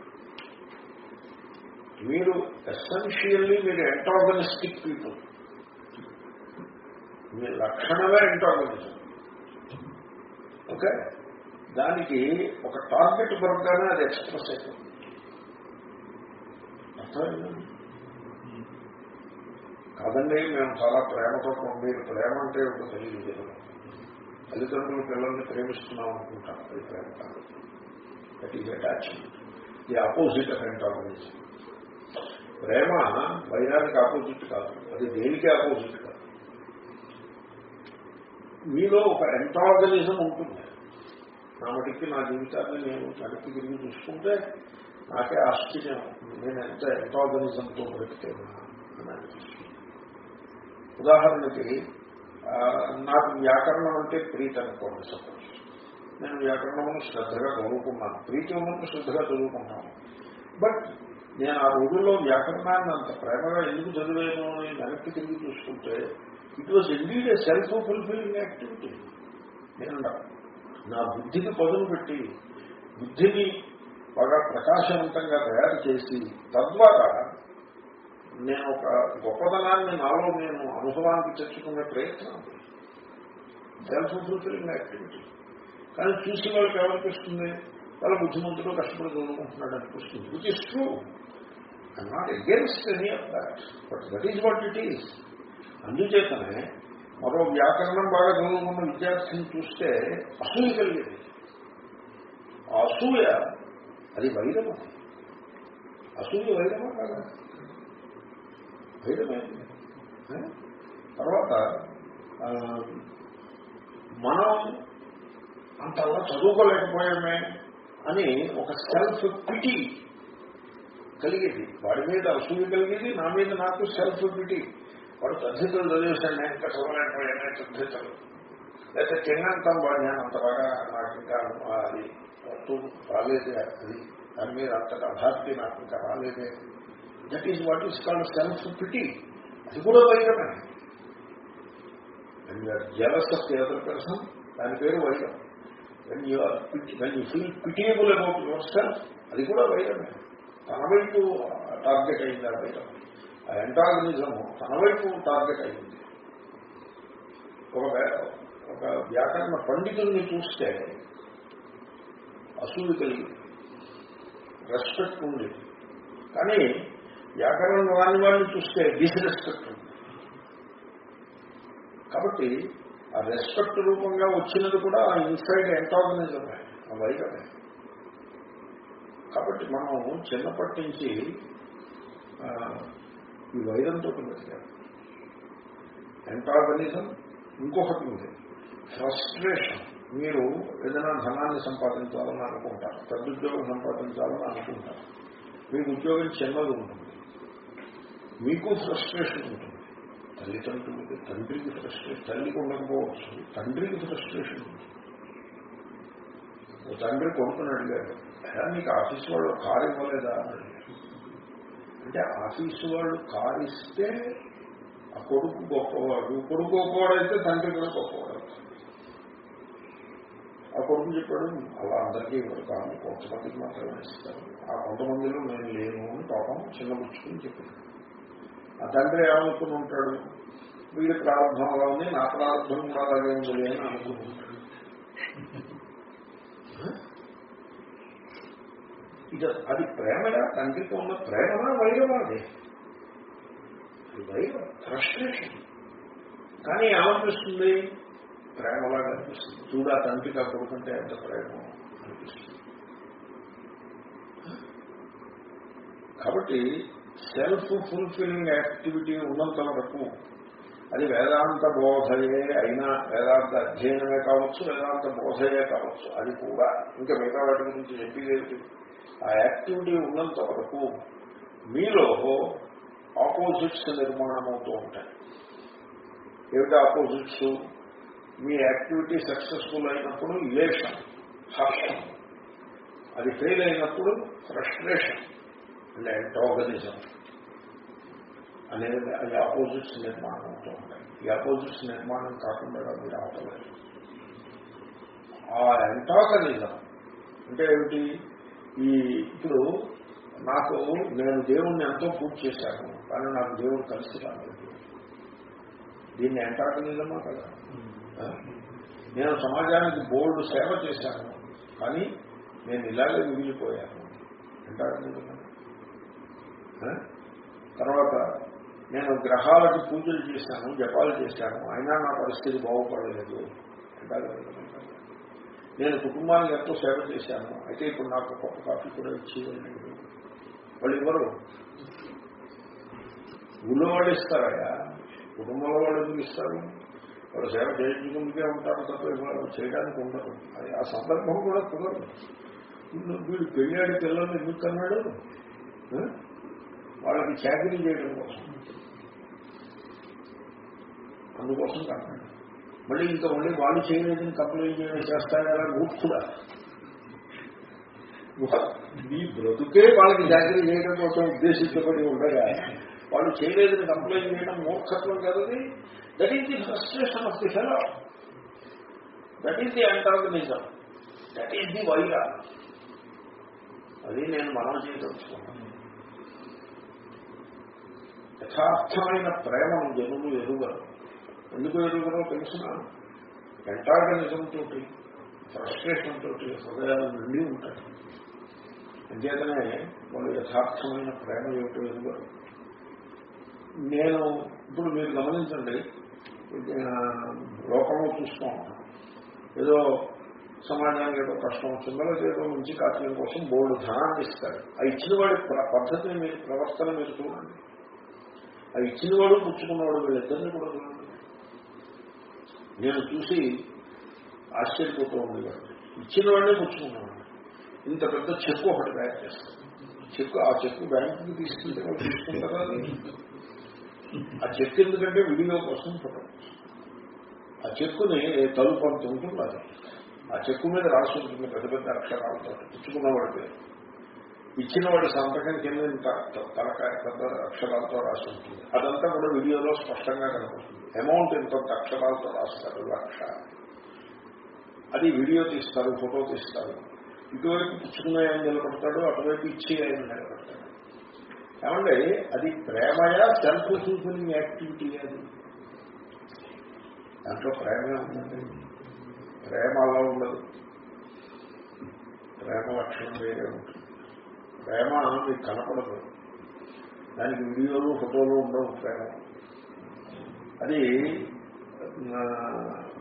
మీరు ఎసెన్షియల్లీ మీరు ఎంటాగనిస్టిక్ పీపుల్ మీ లక్షణమే ఎంటాగనిజం ఓకే దానికి ఒక టార్గెట్ పరంగానే అది ఎక్స్ప్రెస్ అయిపోతుంది. అర్థమైందండి కాదండి మేము చాలా ప్రేమతో మీరు ప్రేమ అంటే ఒక తెలియదు. తల్లిదండ్రులు పిల్లల్ని ప్రేమిస్తున్నాం అనుకుంటాం. అది ప్రేమ కాదు. That is attachment the opposite of antagonism ప్రేమ వైరానికి ఆపోజిట్ కాదు. అది దేనికి ఆపోజిట్ కాదు? మీలో ఒక ఎంటాగనిజం ఉంటుంది. నా మటుకి నా జీవితాన్ని నేను వెనక్కి తిరిగి చూసుకుంటే నాకే ఆశ్చర్యం. నేను ఎంత ఎంటాగనిజంతో బ్రతికేనా? అని అనిపిస్తుంది. ఉదాహరణకి నాకు వ్యాకరణం అంటే ప్రీతి అనుకోండి సపోజ్. నేను వ్యాకరణం శ్రద్ధగా చదువుకున్నాను. ప్రీతి ఉన్నప్పుడు శ్రద్ధగా చదువుకుంటాను. బట్ నేను ఆ రోజుల్లో వ్యాకరణాన్ని అంత ప్రేమగా ఎందుకు చదివాను అని వెనక్కి తిరిగి చూసుకుంటే it was indeed a self fulfilling activity నేను నా బుద్ధిని పదును పెట్టి బుద్ధిని బాగా ప్రకాశవంతంగా తయారు చేసి తద్వారా నేను ఒక గొప్పతనాన్ని నాలో నేను అనుభవానికి తెచ్చుకునే ప్రయత్నం. సెల్ఫ్ ఫుల్ఫిలింగ్ యాక్టివిటీ కానీ చూసి వాళ్ళకి ఏమనిపిస్తుంది వాళ్ళ బుద్ధిమంతుడు కష్టపడి చదువుకుంటున్నాడు అనిపిస్తుంది. Which is true I not against any of that but that is what it is అందుచేతనే మరో వ్యాకరణం బాగా చదువుకున్న విద్యార్థిని చూస్తే అసూయ కలిగేది. అసూయ అది వైరము అసూయ వైరమా కాదా? వైరమైంది తర్వాత ఆ, మనం అంతలా చదువుకోలేకపోయామే అని ఒక సెల్ఫ్ పిటి కలిగేది. వాడి మీద అసూయ కలిగేది నా మీద నాకు సెల్ఫ్ పిటి వాడు తద్ధితులు చదివేశాడు నేను ఇంకా చదవలేకపోయానే తద్ధితులు లేకపోతే తిన్నంతం వాడు నేను అంత బాగా నాకు ఇంకా అది పట్టు రాలేదే అది. దాని మీద అంతగా అభాక్తి నాకు ఇంకా రాలేదే. That is what is called self pity అది కూడా వైరమే and you're jealous of the other person దాని పేరు వైరం when you're when you feel pitiable about yourself అది కూడా వైరమే తన వైపు టార్గెట్ అయింది ఆ వైరం ఆ ఎంటాగనిజం తన వైపు టార్గెట్ అయింది. ఒక ఒక వ్యాకరణ పండితుల్ని చూస్తే అసూలు కలిగి రెస్పెక్ట్ ఉంది కానీ వ్యాకరణం రాని వాడిని చూస్తే డిస్రెస్పెక్ట్ కాబట్టి ఆ రెస్పెక్ట్ రూపంగా వచ్చినది కూడా ఆ ఇన్సైడ్ ఎంటాగనిజమే ఆ వైరమే. కాబట్టి మనం చిన్నప్పటి నుంచి ఈ వైరంతో బతికాం ఎంటాగనిజం ఇంకొకటి ఉంది. ఫ్రస్ట్రేషన్ మీరు ఏదైనా ధనాన్ని సంపాదించాలని అనుకుంటారు పెద్ద ఉద్యోగం సంపాదించాలని అనుకుంటారు. మీకు ఉద్యోగం చిన్నది ఉంటుంది. మీకు ఫ్రస్ట్రేషన్ ఉంటుంది. తల్లిదండ్రులకి తండ్రికి ఫ్రస్ట్రేషన్ తల్లికి ఉండకపోవచ్చు తండ్రికి ఫ్రస్ట్రేషన్ ఉంటుంది. ఓ తండ్రి కొడుకుని అడిగాడు అయ్యా నీకు ఆఫీస్ వాళ్ళు కారు ఇవ్వలేదా? అంటే ఆఫీసు వాళ్ళు కారు ఇస్తే ఆ కొడుకు గొప్పవాడు కొడుకు గొప్పవాడైతే తండ్రి కూడా గొప్పవాడు ఆ కొడుకు చెప్పాడు అలా అందరికీ ఇవ్వరు కాదు కొంతమందికి మాత్రమే ఇస్తారు. ఆ కొంతమందిలో నేను లేను అని పాపం చిన్నపుచ్చుకుని చెప్పాడు. ఆ తండ్రి ఏమనుకుని ఉంటాడు? వీడి ప్రారంభం అలా ఉంది నా ప్రారంభం కూడా అలాగే ఉంది అని ఇది అది ప్రేమగా తండ్రికి ఉన్న ప్రేమనా? వైరమా అది? అది వైరం ఫ్రస్ట్రేషన్ కానీ ఏమనిపిస్తుంది? ప్రేమలాగా అనిపిస్తుంది. చూడ తండ్రికి ఆ కొడుకుంటే ఎంత ప్రేమ అనిపిస్తుంది. కాబట్టి సెల్ఫ్ ఫుల్ఫిల్లింగ్ యాక్టివిటీ ఉన్నంత వరకు అది వేదాంత బోధయే అయినా వేదాంత అధ్యయనమే కావచ్చు వేదాంత బోధయే కావచ్చు అది కూడా. ఇంకా మిగతా వాటి గురించి చెప్పేది ఆ యాక్టివిటీ ఉన్నంత వరకు మీలో ఆపోజిట్స్ నిర్మాణం అవుతూ ఉంటాయి. ఏమిటి ఆపోజిట్స్ మీ యాక్టివిటీ సక్సెస్ఫుల్ అయినప్పుడు ఇలేషన్ హర్షం అది ఫెయిల్ అయినప్పుడు ఫ్రస్ట్రేషన్ అండ్ యాంటాగనిజం అనేది అది ఆపోజిట్స్ నిర్మాణం అవుతూ ఉంటాయి ఈ ఆపోజిట్స్ నిర్మాణం కాకుండా మీరు ఆపలేదు ఆ యాంటాగనిజం అంటే ఏమిటి? ఈ ఇప్పుడు నాకు నేను దేవుణ్ణి ఎంతో పూజ చేశాను. కానీ నాకు దేవుడు కలిసి రాలేదు. దీన్ని యాంటాగనిజమా కదా? నేను సమాజానికి బోర్డు సేవ చేశాను. కానీ నేను ఇలాగే మిగిలిపోయాను. యాంటాగనిజం తర్వాత నేను గ్రహాలకి పూజలు చేశాను జపాలు చేశాను. అయినా నా పరిస్థితి బాగుపడలేదు. నేను కుటుంబానికి ఎంతో సేవ చేశాను. అయితే ఇప్పుడు నాకు కొత్త కాఫీ కూడా ఇచ్చేయండి వాళ్ళు ఇవ్వరు ఊళ్ళో వాళ్ళు ఇస్తారయ్యా. కుటుంబంలో వాళ్ళు ఎందుకు ఇస్తారు? వాళ్ళు సేవ చేయించుకుంటే ఉంటారు తప్ప ఇవ్వరు చేయడానికి ఉండరు. అది ఆ సందర్భం కూడా కుదరదు. వీళ్ళు వీడు పెళ్ళాడి పిల్లల్ని ఎందుకు అన్నాడు వాళ్ళకి చాకరీ చేయడం కోసం. అందుకోసం కంప్లైంట్ మళ్ళీ ఇంకా మళ్ళీ వాళ్ళు చేయలేదని కంప్లైంట్ చేయడం చేస్తాయా కూడా. మీ బ్రతుకే వాళ్ళకి జాగ్రత్త చేయడం కోసం ఉద్దేశించబడి ఉండగా వాళ్ళు చేయలేదని కంప్లైంట్ చేయడం మూర్ఖత్వం కదది that is the frustration of the fellow that is the antagonism that is the Wyra అది నేను మనం చేయదలుచుకున్నాను. యథార్థమైన ప్రేమను జనులు ఎరుగరు. ఎందుకు ఎరుగరో తెలిసిన? ఎంటాగనిజం తోటి ఫ్రస్ట్రేషన్ తోటి హృదయాలు నిండి ఉంటాయి. అంచేతనే వాళ్ళు యథార్థమైన ప్రేమ ఏమిటో ఎరుగరు. నేను ఇప్పుడు మీరు గమనించండి లోకంలో చూస్తూ ఏదో సమాజానికి ఏదో కష్టం వచ్చిందో లేదా ఏదో మంచి కార్యం కోసం బోర్డు ధనాన్ని ఇస్తాడు ఆ ఇచ్చిన వాడి పద్ధతిని మీరు ప్రవర్తన మీరు చూడండి. అవి ఇచ్చినవాడు పుచ్చుకున్నవాడు వీళ్ళిద్దరిని కూడా నేను చూసి ఆశ్చర్యపోతూ ఉండేవాడు ఇచ్చిన వాడినే పుచ్చుకున్నాడు ఇంత పెద్ద చెక్కు ఒకటి తయారు చేస్తాను. చెక్కు ఆ చెక్కు బ్యాంకుకి తీసుకుంటే తీసుకుంటారా? ఆ చెక్కు ఎందుకంటే వీడియో కోసం ఫోటో ఆ చెక్కుని తలుపు అంత ఉంటుంది? అది? ఆ చెక్కు మీద రాసి ఉంటుంది పెద్ద పెద్ద అక్షరాలతో. పుచ్చుకున్నవాడి పేరు. ఇచ్చిన వాడి సంతకం కింద తలకాయ పెద్ద అక్షరాలతో రాసి ఉంటుంది. అదంతా కూడా వీడియోలో స్పష్టంగా కనపడుతుంది. అమౌంట్ ఇంత అక్షరాలతో రాస్తారు లక్ష. అది వీడియో తీస్తారు ఫోటో తీస్తారు. ఇటువైపు పుచ్చుకున్న ఆయన నిలబడతాడు అటువైపు ఇచ్చే ఆయన నిలబడతాడు. ఏమంటే అది ప్రేమయా సెల్ఫ్ ఫుల్ఫిలింగ్ యాక్టివిటీ అది? దాంట్లో ప్రేమే ఉందండి ప్రేమ అలా ఉండదు. ప్రేమ లక్షణం వేరే ఉంటుంది. ప్రేమ మీకు కనపడదు. దానికి వీడియోలు ఫోటోలు ఉండవు ప్రేమ. అది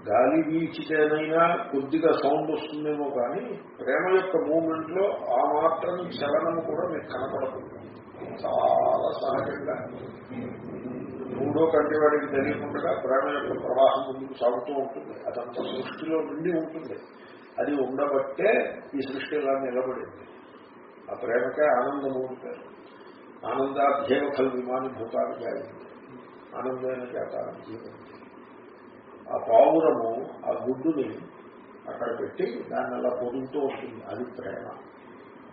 గాలి వీచితేనైనా కొద్దిగా సౌండ్ వస్తుందేమో కానీ ప్రేమ యొక్క మూమెంట్లో ఆ మాత్రం చలనం కూడా మీకు కనపడదు. చాలా సహజంగా. మూడో కంటి వాడికి తెలియకుండా ప్రేమ యొక్క ప్రవాహం ముందుకు సాగుతూ ఉంటుంది. అదంతా సృష్టిలో నిండి ఉంటుంది. అది ఉండబట్టే ఈ సృష్టి ఇలా నిలబడింది. ఆ ప్రేమకే ఆనందము అంటారు. ఆనందాధ్యేవ కల్ విమాని భూతాలు జాయింది ఆనందమైన జాతాన్ని ఆ పావురము ఆ గుడ్డుని అక్కడ పెట్టి దాన్ని అలా పొదుగుతూ ఉంటుంది. అది ప్రేమ.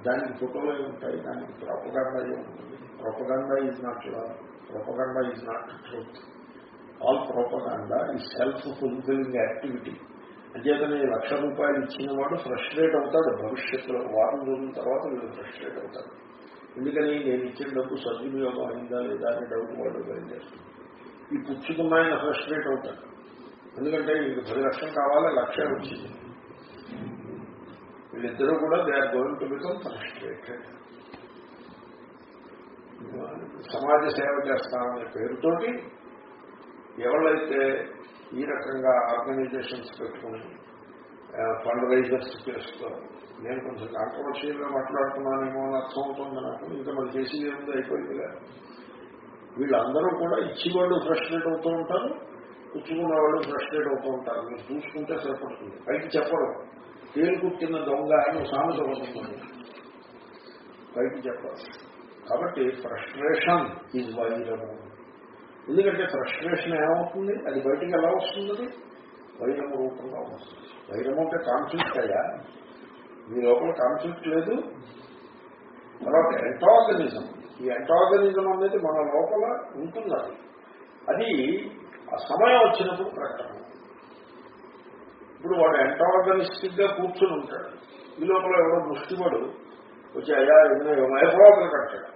దానికి ఫోటోలు ఉంటాయి. దానికి ప్రొపగండా ఉంటుంది. Propaganda is not love propaganda is not truth all propaganda ఈ సెల్ఫ్ ఫుల్ఫిల్లింగ్ యాక్టివిటీ అంచేతనే లక్ష రూపాయలు ఇచ్చిన వాడు ఫ్రస్ట్రేట్ అవుతాడు భవిష్యత్తులో. వారం రోజుల తర్వాత వీళ్ళు ఫ్రస్ట్రేట్ అవుతాడు. ఎందుకని? నేను ఇచ్చిన డబ్బు సద్వినియోగం అయిందా లేదా అని డబ్బు వాడు బయలుదేరుతుంది ఈ పుచ్చుకున్న ఆయన ఫ్రస్ట్రేట్ అవుతాడు. ఎందుకంటే వీళ్ళకి పది లక్షలు కావాలి లక్ష వచ్చింది. వీళ్ళిద్దరూ కూడా they are going to become frustrated సమాజ సేవ చేస్తామనే పేరుతోటి ఎవరైతే ఈ రకంగా ఆర్గనైజేషన్స్ పెట్టుకుని ఫండ్ రైజర్స్ చేస్తూ నేను కొంచెం కాంట్రవర్షియల్గా మాట్లాడుతున్నానేమో అని అర్థం అవుతుంది నాకు. ఇంకా మరి చేసేది ఏముంది? అయిపోయిందిగా వీళ్ళందరూ కూడా ఇచ్చివాళ్ళు ఫ్రస్ట్రేట్ అవుతూ ఉంటారు పుచ్చుకున్న వాళ్ళు ఫ్రస్ట్రేట్ అవుతూ ఉంటారు. మీరు చూసుకుంటే సరిపడుతుంది. పైకి చెప్పరు తేలుకుట్టిన దొంగ అని సామెత అవుతుంది పైకి చెప్పరు కాబట్టి ఫ్రస్ట్రేషన్ ఈజ్ వైరము ఎందుకంటే ఫ్రస్ట్రేషన్ ఏమవుతుంది అది బయటికి ఎలా వస్తుంది అది వైరము రూపంగా వస్తుంది వైరము అంటే కాన్ఫ్లిక్ట్ అయ్యా మీ లోపల కాన్ఫ్లిక్ట్ లేదు తర్వాత ఎంటాగనిజం ఈ ఎంటాగనిజం అనేది మన లోపల ఉంటుంది అది అది ఆ సమయం వచ్చినప్పుడు ప్రకటన ఇప్పుడు వాడు ఎంటాగనిస్టిక్గా కూర్చుని ఉంటాడు ఈ లోపల ఎవడో ముష్టివాడు వచ్చి అయ్యా ఎన్నో మైఫోగలు కట్టాడు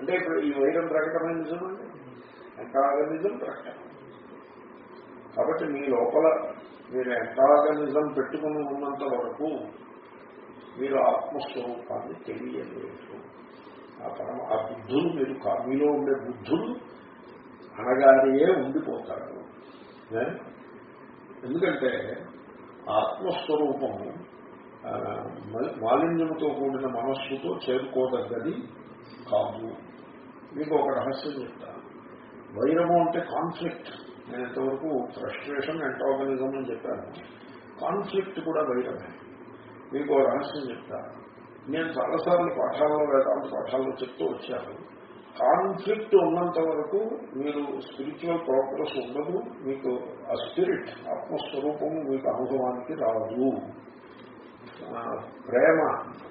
అంటే ఇప్పుడు ఈ వైరం ప్రకటన నిజమండి ఎంటాగనిజం ప్రశ్న కాబట్టి మీ లోపల మీరు ఎంటాగనిజం పెట్టుకుని ఉన్నంత వరకు మీరు ఆత్మస్వరూపాన్ని తెలియలేదు ఆ పరమ ఆ బుద్ధులు మీరు మీలో ఉండే బుద్ధులు అనగానే ఉండిపోతారు. ఎందుకంటే ఆత్మస్వరూపము మాలిన్యముతో కూడిన మనస్సుతో చేరుకోదగ్గది కాదు. మీకు ఒక రహస్యం చెప్తాను. వైరము అంటే కాన్ఫ్లిక్ట్ నేను ఇంతవరకు ఫ్రస్ట్రేషన్ ఎంటాగనిజం అని చెప్పాను. కాన్ఫ్లిక్ట్ కూడా వైరమే. మీకు రహస్యం చెప్తాను నేను చాలాసార్లు పాఠాల్లో వేదాంత పాఠాల్లో చెప్తూ వచ్చాను. కాన్ఫ్లిక్ట్ ఉన్నంత వరకు మీరు స్పిరిచువల్ ప్రోగ్రెస్ ఉండదు. మీకు ఆ స్పిరిట్ ఆత్మస్వరూపము మీకు అనుభవానికి రాదు. ప్రేమ.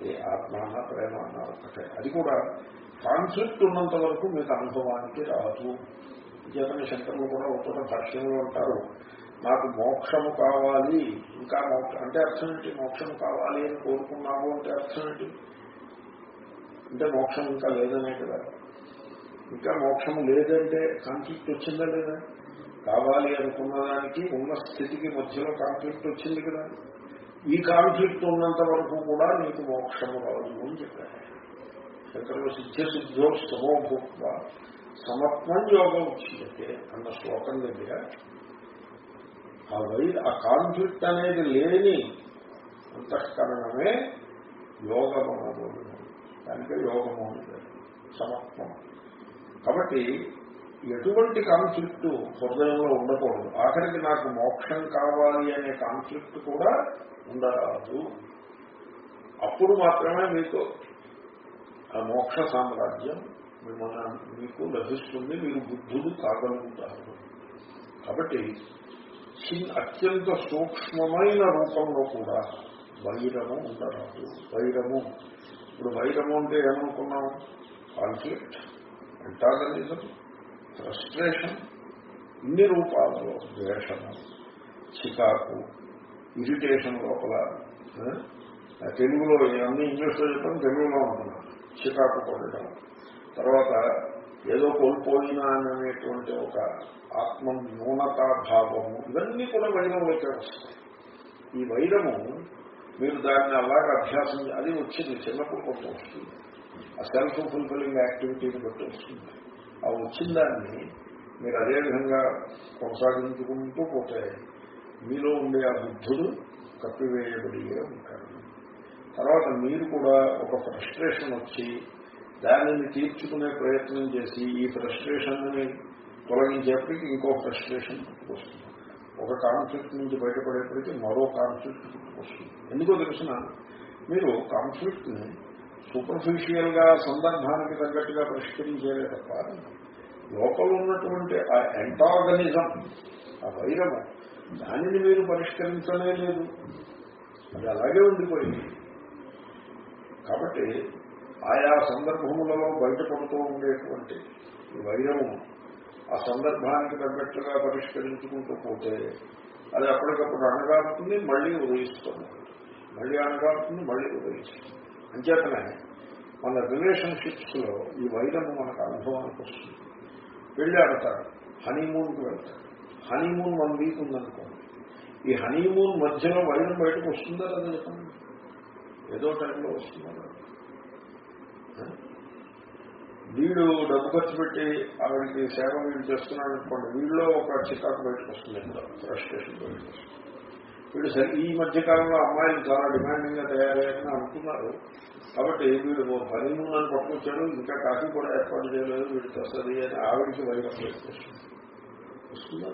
ఏ ఆత్మ ప్రేమ అన్నారు ఒకటే అది కూడా కాన్ఫ్లిక్ట్ ఉన్నంత వరకు మీకు అనుభవానికి రాదు. చేతన శంకర్లు కూడా ఒక్కొక్క భాష్యంలో ఉంటారు. నాకు మోక్షము కావాలి. ఇంకా మోక్ష అంటే అర్థం ఏంటి? మోక్షం కావాలి అని కోరుకున్నాము అంటే అర్థం ఏంటి? అంటే మోక్షం ఇంకా లేదనే కదా. ఇంకా మోక్షం లేదంటే కాన్ఫ్లిక్ట్ వచ్చిందా లేదా? కావాలి అనుకున్న దానికి ఉన్న స్థితికి మధ్యలో కాన్ఫ్లిక్ట్ వచ్చింది కదా. ఈ కాన్ఫ్లిక్ట్ ఉన్నంత వరకు కూడా నీకు మోక్షము రాదు అని చెప్పారు. శంకరులు సిద్ధ్యశుద్ధో సమోభూత్వ సమత్వం యోగం వచ్చిందంటే అన్న శ్లోకం దగ్గర ఆ వై ఆ కాన్ఫ్లిక్ట్ అనేది లేని అంతఃకరణమే యోగము దానికే యోగము అంటే సమత్వం. కాబట్టి ఎటువంటి కాన్ఫ్లిక్ట్ హృదయంలో ఉండకూడదు. ఆఖరికి నాకు మోక్షం కావాలి అనే కాన్ఫ్లిక్ట్ కూడా ఉండరాదు. అప్పుడు మాత్రమే మీకు ఆ మోక్ష సామ్రాజ్యం మిమ్మల్ని మీకు లభిస్తుంది మీరు బుద్ధుడు కాగలుగుతారు. కాబట్టి అత్యంత సూక్ష్మమైన రూపంలో కూడా వైరము ఉండరాదు. వైరము. ఇప్పుడు వైరము అంటే ఏమనుకున్నాం? కాన్ఫ్లిక్ట్ అంటాగనిజం ఫ్రస్ట్రేషన్ ఇన్ని రూపాలలో ద్వేషము చికాకు ఇరిటేషన్ లోపల తెలుగులో అన్ని ఇంగ్లీష్లో చెప్పడం తెలుగులో ఉంటున్నాం చికాకు పడడం తర్వాత ఏదో కోల్పోయినా అనేటువంటి ఒక ఆత్మ న్యూనతా భావము ఇవన్నీ కూడా వైరంలో వస్తాయి. ఈ వైరము మీరు దాన్ని అలాగే అభ్యాసం అది వచ్చింది చిన్నప్పుడు కొంత వస్తుంది. ఆ సెల్ఫ్ ఫుల్ఫిల్లింగ్ యాక్టివిటీని బట్టి వస్తుంది. ఆ వచ్చిన దాన్ని మీరు అదే విధంగా కొనసాగించుకుంటూ పోతే మీలో ఉండే ఆ బుద్ధుడు కప్పివేయబడి ఉంటాడు. తర్వాత మీరు కూడా ఒక ఫ్రస్ట్రేషన్ వచ్చి దానిని తీర్చుకునే ప్రయత్నం చేసి ఈ ఫ్రస్ట్రేషన్ని తొలగించేప్పటికి ఇంకో ఫ్రస్ట్రేషన్ పుట్టుకొస్తుంది. ఒక కాన్ఫ్లిక్ట్ నుంచి బయటపడేప్పటికీ మరో కాన్ఫ్లిక్ట్ పుట్టుకొస్తుంది. ఎందుకో తెలిసిన మీరు కాన్ఫ్లిక్ట్ని సూపర్ఫిషియల్గా సందర్భానికి తగ్గట్టుగా పరిష్కరించేదే తప్ప లోపల ఉన్నటువంటి ఆ ఎంటాగనిజం ఆ వైరము దానిని మీరు పరిష్కరించలే లేదు. అది అలాగే ఉండిపోయింది. కాబట్టి ఆయా సందర్భములలో బయటపడుతూ ఉండేటువంటి ఈ వైరము ఆ సందర్భానికి తగ్గట్టుగా పరిష్కరించుకుంటూ పోతే అది అప్పటికప్పుడు అనగాడుతుంది మళ్ళీ ఉదయిస్తుంది. మళ్ళీ అనగాడుతుంది మళ్ళీ ఉదయిస్తుంది. అంచేతనే మన రిలేషన్షిప్స్లో ఈ వైరము మనకు అనుభవానికి వస్తుంది. పెళ్ళి హనీమూన్ హనీమూన్కి వెళ్తారు హనీమూన్ వన్ వీక్ ఉందనుకోండి. ఈ హనీమూన్ మధ్యలో వైరం బయటకు వస్తుందా లేదా చెప్పండి? ఏదో టైంలో వస్తున్నాడు వీడు డబ్బు ఖర్చు పెట్టి ఆవిడకి సేవ వీడు చేస్తున్నాడు అనుకోండి వీళ్ళలో ఒక చికాకు బయటకు వస్తుంది ఎప్పుడో ఫ్రస్ట్రేషన్ బయటకు వస్తుంది వీడు సరే ఈ మధ్య కాలంలో అమ్మాయిలు చాలా డిమాండింగ్గా తయారయ్యారని అనుకున్నారు. కాబట్టి వీడు హనీమూన్ అని పట్టుకొచ్చాడు ఇంకా కాఫీ కూడా ఏర్పాటు చేయలేదు వీడు వస్తుంది అని ఆవిడికి వైరం బయటకు వస్తుంది. వస్తుందా?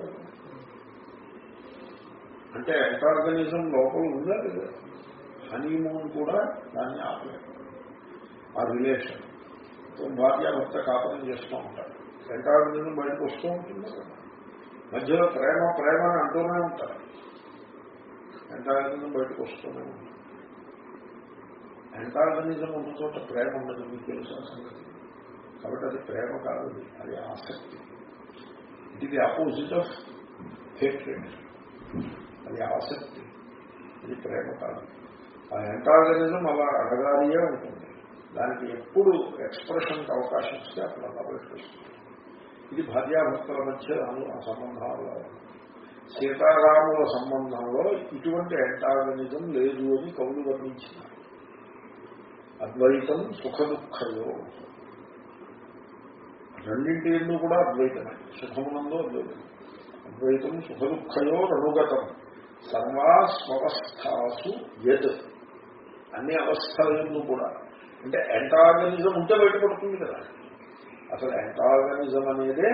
అంటే ఎంటార్గనిజం లోపల ఉందా లేదా? హనీమూన్ కూడా దాన్ని ఆపలేదు. ఆ రిలేషన్. భార్య భర్త కాపురం చేస్తూ ఉంటారు. ఎంటార్గనిజం బయటకు వస్తూ ఉంటుంది మధ్యలో ప్రేమ ప్రేమ అని అంటూనే ఉంటారు. ఎంటార్గనిజం బయటకు వస్తూనే ఉంటారు. ఎంటార్గనిజం ఉన్న చోట ప్రేమ ఉండదు మీకు తెలుసా సంగతి. కాబట్టి అది ప్రేమ కాదు అది. ఆసక్తి. ఇట్ ఇది ఆపోజిట్ ఆఫ్ హేట్రెడ్ అది ఆసక్తి. ఇది ప్రేమ కాదు. ఆ ఎంటాగనిజం అలా అడగాలియే ఉంటుంది. దానికి ఎప్పుడు ఎక్స్ప్రెషన్కి అవకాశం ఇస్తే అప్పుడు అలా ప్రశ్నిస్తుంది. ఇది భార్యాభర్తల మధ్య ఆ సంబంధాల్లో. సీతారాముల సంబంధంలో ఇటువంటి ఎంటాగనిజం లేదు అని కవులు వర్ణించినారు. అద్వైతం సుఖ దుఃఖంలో రెండింటి ఎందు కూడా అద్వైతమే. సుఖమునందు అద్వైతం అద్వైతం సుఖ దుఃఖయో రనుగతం సర్వా స్వస్థాసు అన్ని అవస్థల ఎందు కూడా. అంటే ఎంటాగనిజం ఉంటే బయటపడుతుంది కదా. అసలు ఎంటాగనిజం అనేదే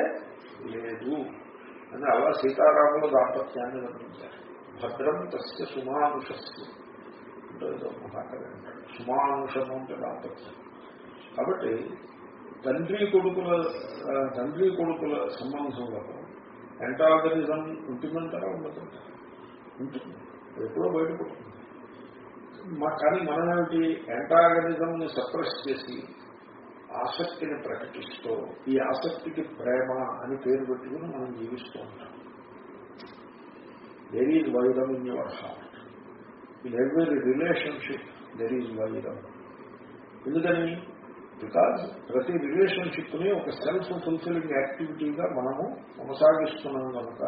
లేదు. అని అలా సీతారాముల దాంపత్యాన్ని వర్ణించారు భద్రం తస్య సుమానుషస్సు. అంటే సుమానుషము అంటే దాంపత్యం. కాబట్టి తండ్రి కొడుకుల తండ్రి కొడుకుల సంబంధంలో ఎంటాగనిజం ఉంటుందంటారా ఉండదంటారా? ఉంటుంది. ఎప్పుడో బయటపడుతుంది. మా కానీ మనమేమిటి ఎంటాగనిజం ని సప్రెస్ చేసి ఆసక్తిని ప్రకటిస్తూ ఈ ఆసక్తికి ప్రేమ అని పేరు పెట్టుకుని మనం జీవిస్తూ ఉంటాం. దెర్ ఈజ్ వైరం in your heart in every relationship there is వైరం. ఎందుకని? బికాజ్ ప్రతి రిలేషన్షిప్ని ఒక సెల్ఫ్ ఫుల్ఫిలింగ్ యాక్టివిటీగా మనము కొనసాగిస్తున్నాం కనుక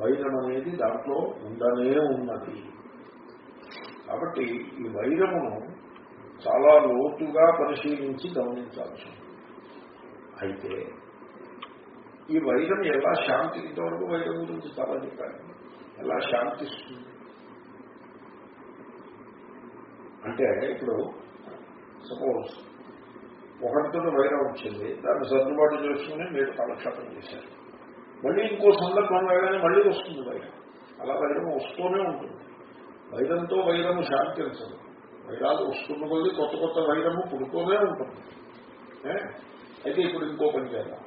వైరం అనేది దాంట్లో ఉండనే ఉన్నది. కాబట్టి ఈ వైరమును చాలా లోతుగా పరిశీలించి గమనించాల్సి అయితే ఈ వైరం ఎలా శాంతి ఇంతవరకు వైరం గురించి చాలా చెప్పాను. ఎలా శాంతిస్తుంది? అంటే ఇప్పుడు సపోజ్ ఒకరితో వైరం వచ్చింది దాన్ని సర్దుబాటు చేసుకుని మీరు కాలక్షేపం చేశారు. మళ్ళీ ఇంకో సందర్భం వేగానే మళ్ళీ వస్తుంది వైరం. అలా వైరం వస్తూనే ఉంటుంది. వైరంతో వైరము శాంతించదు. వైరాలు వస్తున్న కొద్ది కొత్త కొత్త వైరము పుడుతూనే ఉంటుంది. అయితే ఇప్పుడు ఇంకో పని చేద్దాం.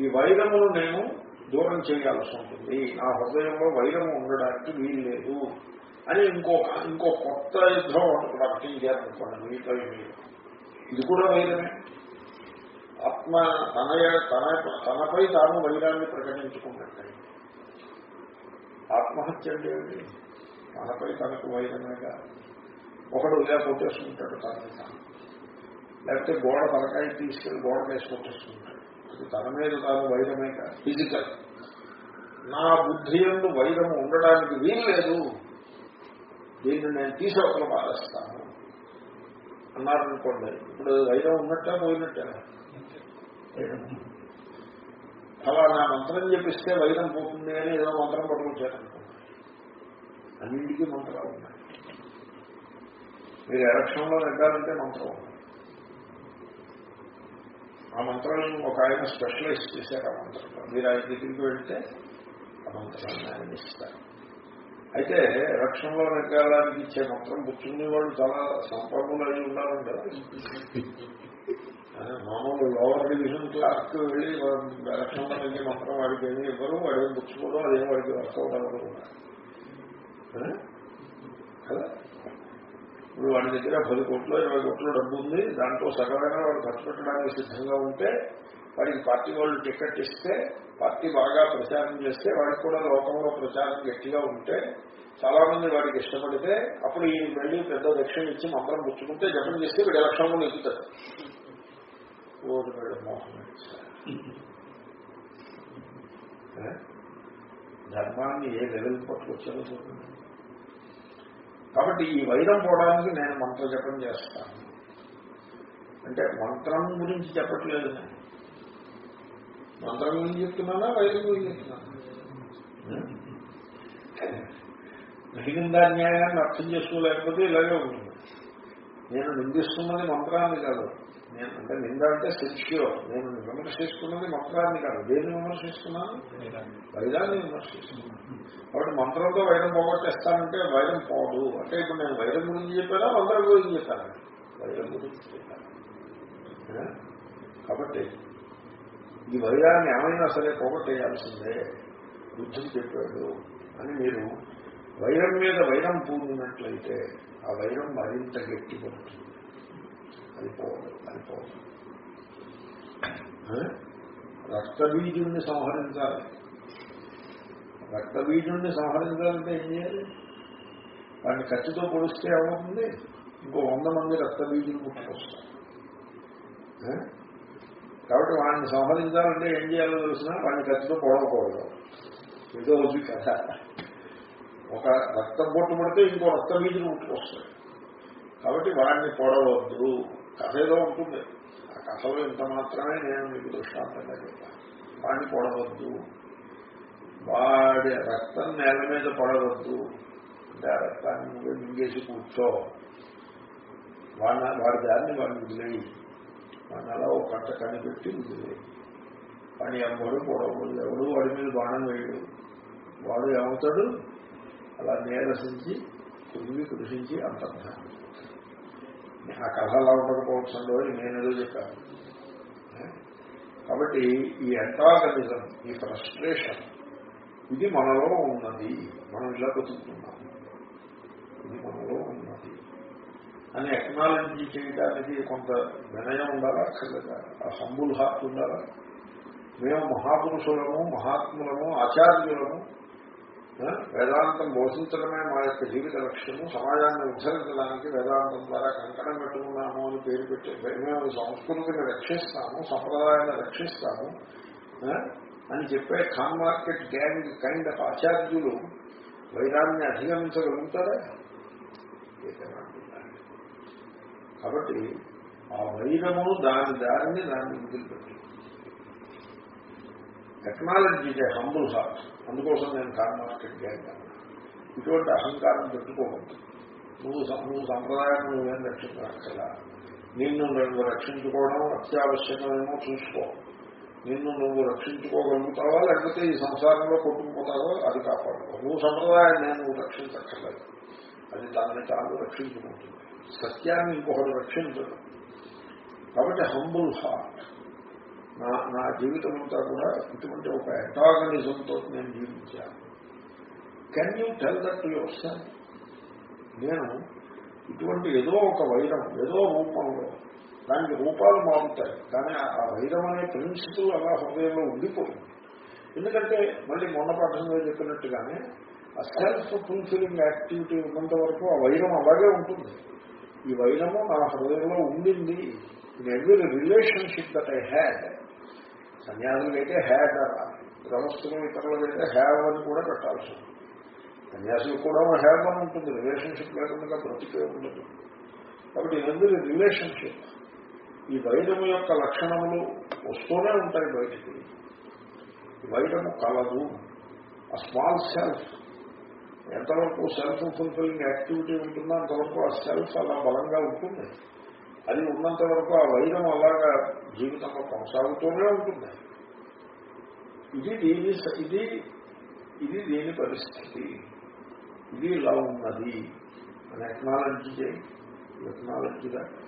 ఈ వైరమును నేను దూరం చేయాల్సి ఉంటుంది. నా హృదయంలో వైరము ఉండడానికి వీలు లేదు అని ఇంకో ఇంకో కొత్త యుద్ధం ఒకటి చేయాలనుకోండి. మీతో మీరు. ఇది కూడా వైరమే. ఆత్మ తన తన తనపై తాను వైరాన్ని ప్రకటించుకున్నట్టే ఆత్మహత్య అంటే తనపై తనకు వైరమేగా ఒకడు ఇలా కొట్టేసుకుంటాడు తనని తాను. లేకపోతే గోడ తలకాయ తీసుకెళ్ళి గోడ వేసి కొట్టేసుకుంటాడు. అది తన మీద తాను వైరమేగా ఫిజికల్. నా బుద్ధి ఎందు వైరము ఉండడానికి వీలు లేదు దీన్ని నేను తీసుకోకలు పారేస్తాను అన్నారనుకోండి ఇప్పుడు వైరం ఉన్నట్టే పోయినట్టే? ఫలానా మంత్రం చెప్పిస్తే వైరం పోతుంది అని ఏదో మంత్రం పట్టుకొచ్చారనుకోండి అన్నింటికీ మంత్రాలు ఉన్నాయి మీరు ఎలక్షన్లో నెగ్గాలంటే మంత్రం ఆ మంత్రాలను ఒక ఆయన స్పెషలైజ్ చేశారు ఆ మంత్రంలో మీరు ఆయన దగ్గరికి వెళ్తే ఆ మంత్రాన్ని ఆయన ఇస్తారు అయితే రక్షణలో నెగ్గాలని ఇచ్చే మంత్రం పుచ్చుకునే వాళ్ళు చాలా సంపన్నులు అయి ఉన్నారండి ఆ, మామూలు లోవర్ డివిజన్ క్లాస్కి వెళ్ళి రక్షణలో నెగ్గే మంత్రం వాడికి ఏమి ఇవ్వరు వాడికి ఏం పుచ్చుకోవడం అదేం వాడికి వర్క్ అవ్వదు కూడా. ఆ? కదా? ఇప్పుడు వాడి దగ్గర పది కోట్లు ఇరవై కోట్లు డబ్బు ఉంది. దాంట్లో సగమైన వాడు ఖర్చు పెట్టడానికి సిద్ధంగా ఉంటే వాడికి పార్టీ వాళ్ళు టికెట్ ఇస్తే పార్టీ బాగా ప్రచారం చేస్తే వాడికి కూడా లోకంలో ప్రచారం గట్టిగా ఉంటే చాలా మంది వాడికి ఇష్టపడితే అప్పుడు ఈ వెళ్ళి పెద్ద దక్షిణ ఇచ్చి మంత్రం పుచ్చుకుంటే జపం చేస్తే వీడు ఎలక్షన్లో నెగ్గుతాడు ఓటు వీడు మోహన్ ధర్మాన్ని ఏ లెవెల్ పట్టుకొచ్చారో చూడండి. కాబట్టి ఈ వైరం పోవడానికి నేను మంత్ర జపం చేస్తాను. అంటే మంత్రం గురించి చెప్పట్లేదు నేను. మంత్రం గురించి చెప్తున్నానా వైరం గురించి చెప్తున్నానా? మిగిలిన న్యాయాన్ని అర్థం చేసుకోలేకపోతే ఇలాగే ఉంటుంది. నేను నిందిస్తున్నది మంత్రాన్ని కాదు. నేను అంటే నింద అంటే శిక్షలో నేను విమర్శిస్తున్నది మంత్రాన్ని కాదు. దేన్ని విమర్శిస్తున్నాను వైరాన్ని విమర్శిస్తున్నాను కాబట్టి మంత్రంతో వైరం పోగొట్టేస్తానంటే వైరం పోదు. అంటే ఇప్పుడు నేను వైరం గురించి చెప్పానా? మంత్రం గురించి చెప్పాను? వైరం గురించి చెప్పాను? కాబట్టి ఈ వైరాన్ని ఏమైనా సరే పోగొట్టేయాల్సిందే. బుద్ధుడు చెప్పాడు అని మీరు వైరం మీద వైరం పూడినట్లయితే ఆ వైరం మరింత గట్టిపడుతుంది. అది అది పోదు రక్తబీజుణ్ణి సంహరించాలి. రక్తబీజుణ్ణి సంహరించాలంటే ఏం చేయాలి? వాడిని కత్తితో పొడిస్తే ఏమవుతుంది? ఇంకో వంద మంది రక్తబీజులు పుట్టుకొస్తారు. కాబట్టి వాడిని సంహరించాలంటే ఏం చేయాలో తెలిసినా వాడిని కత్తితో పొడవకూడదు. ఏదో ఉంది కథ. ఒక రక్తం పొట్టు పడితే ఇంకో రక్తబీజులు పుట్టుకొస్తాయి. కాబట్టి వాడిని పొడవద్దు. కథ ఏదో ఉంటుంది. ఆ కథలో ఇంత మాత్రమే నేను మీకు దృష్టాంతంగా చెప్తాను. వాడిని పొడవద్దు. వాడి రక్తం నేల మీద పడవద్దు. అంటే ఆ రక్తాన్ని నువ్వే మింగేసి కూర్చో. వాడి వాడి దారిని వాడిని వదిలేయి. వాడిని అలా ఒక కట్ట కనిపెట్టి వదిలేయి. వాడిని ఎవరు పొడవడు ఎవడు వాడి మీద బాణం వేయడు. వాడు ఏమవుతాడు? అలా నీరసించి కురిగి కృషించి అంతర్ధానం. ఆ కథ అలా ఉండకపోవచ్చంలో నేనేదో చెప్పాను. కాబట్టి ఈ ఎంటాగనిజం ఈ ఫ్రస్ట్రేషన్ ఇది మనలో ఉన్నది. మనం ఇలా బతుకుతున్నాం. ఇది మనలో ఉన్నది. అని ఎక్నాలజీ చేయడానికి కొంత వినయం ఉండాలా? అక్కర్లేదా? ఆ హంబుల్ హార్ట్ ఉండాలా? మేము మహాపురుషులము మహాత్ములము ఆచార్యులము వేదాంతం బోధించడమే మా యొక్క జీవిత లక్ష్యము. సమాజాన్ని ఉద్ధరించడానికి వేదాంతం ద్వారా కంకణం పెట్టుకున్నాము అని పేరు పెట్టే మేము సంస్కృతిని రక్షిస్తాము సంప్రదాయాన్ని రక్షిస్తాము అని చెప్పే Khan Market gang kind of ఆచార్యులు వైరాన్ని అధిగమించగలుగుతారా? కాబట్టి ఆ వైరము దాని దారిని దాన్ని వదిలిపెట్టింది టెక్నాలజీ హంబుల్ హార్ట్ అందుకోసం నేను కాన్ మార్కెట్ ఇటువంటి అహంకారం పెట్టుకోవద్దు. నువ్వు నువ్వు సంప్రదాయాన్ని నువ్వేం రక్షించక్కర్లా. నిన్ను నువ్వు రక్షించుకోవడం అత్యావశ్యకమేమో చూసుకో. నిన్ను నువ్వు రక్షించుకోగలుగుతావా? లేకపోతే ఈ సంసారంలో కొట్టుకుపోతావో? అది కాపాడుకో నువ్వు సంప్రదాయాన్ని నువ్వు రక్షించక్కర్లేదు. అది దాన్ని తాను రక్షించుకుంటుంది. సత్యాన్ని ఇంకొకటి రక్షించదు కాబట్టి హంబుల్ హార్ట్ నా నా జీవితం అంతా కూడా ఇటువంటి ఒక ఎటాగనిజంతో నేను జీవించాను. Can you tell that to yourself నేను ఇటువంటి ఏదో ఒక వైరం ఏదో రూపంలో దానికి రూపాలు మారుతాయి. కానీ ఆ వైరం అనే ప్రిన్సిపల్ అలా హృదయంలో ఉండిపోయింది ఎందుకంటే మళ్ళీ మొన్న పాఠంలో చెప్పినట్టుగానే ఆ సెల్ఫ్ ఫుల్ఫిలింగ్ యాక్టివిటీ ఉన్నంత వరకు ఆ వైరం అలాగే ఉంటుంది. ఈ వైరము నా హృదయంలో ఉండింది. In every relationship that I had సన్యాసులకైతే had గ్రహస్థులు ఇతరులకైతే హ్యావ్ అని కూడా పెట్టాల్సి ఉంది. సన్యాసులు కూడా హ్యావ్ అని ఉంటుంది. రిలేషన్షిప్ లేకుండా బ్రతికే ఉండదు. కాబట్టి ఎవ్రీ రిలేషన్షిప్? ఈ వైద్యం యొక్క లక్షణములు వస్తూనే ఉంటాయి బయటికి. వైద్యము కలదు. ఆ స్మాల్ సెల్ఫ్ ఎంతవరకు సెల్ఫ్ ఫుల్ఫిల్లింగ్ యాక్టివిటీ ఉంటుందో అంతవరకు ఆ సెల్ఫ్ అలా బలంగా ఉంటుంది. అది ఉన్నంత వరకు ఆ వైరం అలాగా జీవితంలో కొనసాగుతూనే ఉంటుంది. ఇది దీని ఇది ఇది దీని పరిస్థితి. ఇది ఇలా ఉన్నది. అని ఎక్నాలజీ చేయి. Acknowledge that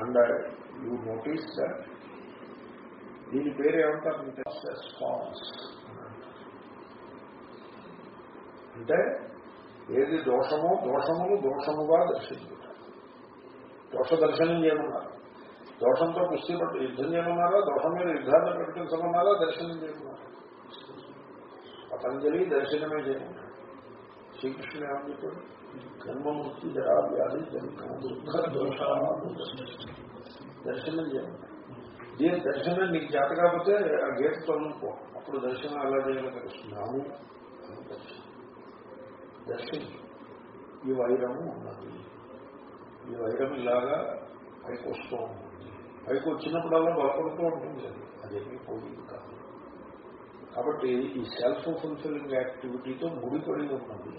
and you notice that దీని పేరు ఏమంటారంటే ఫాల్స్ అంటే ఏది దోషమో దోషములు దోషముగా దర్శించుకుంటారు. దోష దర్శనం చేయమన్నారు. దోషంతో కుస్తీ పట్టు యుద్ధం చేయమన్నారా? దోషం మీద యుద్ధాన్ని ప్రకటించమన్నారా? దర్శనం చేయమన్నారా? పతంజలి దర్శనమే చేయమన్నారు శ్రీకృష్ణుడు ఏమని చెప్పాడు? జన్మమృతి జరా వ్యాధి జన్మ దుఃఖ దోషాలు దర్శనం చేయమన్నారు దీని దర్శనం నీకు చేత కాకపోతే ఆ గేట్ తొలగిపో. అప్పుడు దర్శనం ఎలా చేయాలో తెలుస్తున్నాము అని దర్శనం దర్శనం. ఈ వైరము ఉన్నది. ఈ వైరం ఇలాగా పైకి వస్తూ ఉంటుంది. పైకి వచ్చినప్పుడల్లా బలపడుతూ ఉంటుంది అది అదేమీ పోయింది కాదు. కాబట్టి ఈ సెల్ఫ్ ఫుల్ఫిల్లింగ్ యాక్టివిటీతో ముడిపడి ఉన్నది.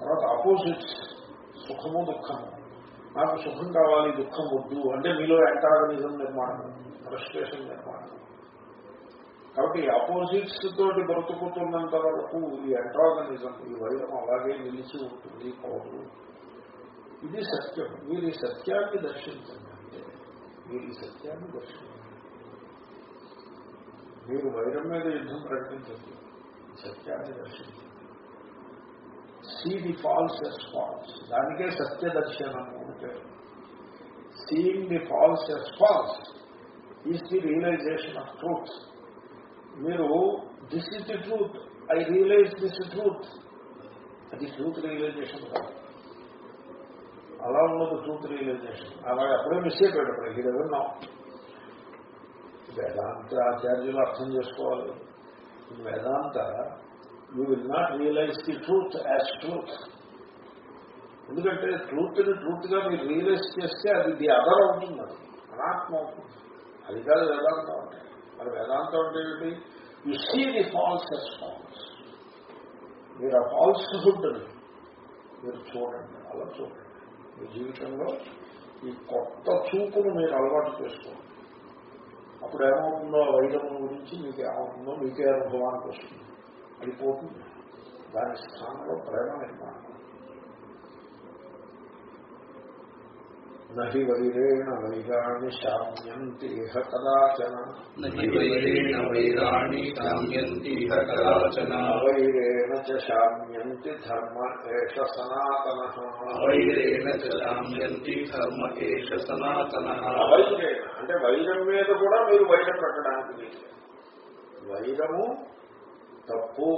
తర్వాత ఆపోజిట్స్ సుఖము దుఃఖము. నాకు సుఖం కావాలి దుఃఖం వద్దు అంటే మీలో యాంటాగనిజం నిర్మాణం ఫ్రస్ట్రేషన్ నిర్మాణం. కాబట్టి ఈ ఆపోజిట్స్ తోటి బ్రతుకుతున్నంత వరకు ఈ యాంటాగనిజం ఈ వైరం అలాగే నిలిచి ఉంటుంది పౌరులు ఇది సత్యం. మీరు ఈ సత్యాన్ని దర్శించండి. మీరు ఈ సత్యాన్ని దర్శించండి. మీరు వైరం మీద యుద్ధం ప్రకటించండి. సత్యాన్ని దర్శించండి. See the false as false దానికే సత్య దర్శనము అంటే seeing the false as false is the realization of truth మీరు this is the truth I realize this truth అది ట్రూత్ రియలైజేషన్ కాదు. అలా ఉన్నది ట్రూత్ రియలైజేషన్ అలాగే అప్పుడే మిస్ అయిపోయాడు అప్పుడు. ఇది విన్నాం వేదాంత ఆచార్యులు అర్థం చేసుకోవాలి. వేదాంత you will not realize the truth as truth ఎందుకంటే ట్రూత్ని ట్రూత్గా మీరు రియలైజ్ చేస్తే అది ది అదర్ అవుతుంది. అది అనాత్మ అవుతుంది. అది కాదు వేదాంతం అంటే. మరి వేదాంతం అంటే ఏంటి you see the false as false మీరు ఆ ఫాల్స్ హుడ్ని మీరు చూడండి. అలా చూడండి. మీ జీవితంలో ఈ కొత్త చూపును మీరు అలవాటు చేసుకోండి. అప్పుడు ఏమవుతుందో వైద్యం గురించి మీకు ఏమవుతుందో మీకే అనుభవానికి వస్తుంది. అది పోతుంది. దాని స్థానంలో ప్రేమ నిర్మాణం. నహి వైరేణ వైరాణి శామ్యంతి ఇహ కదాచన नहि वैरेण वैराणि काम्यन्ति इह कदाचन అవైరేణ చ శామ్యంతి ధర్మ ఏష సనాతన अवैरेण च शाम्यन्ति धर्म एष सनातनः అవైరేణ అంటే వైరం మీద కూడా మీరు వైరం పెట్టడానికి లేదు వైరము తప్పు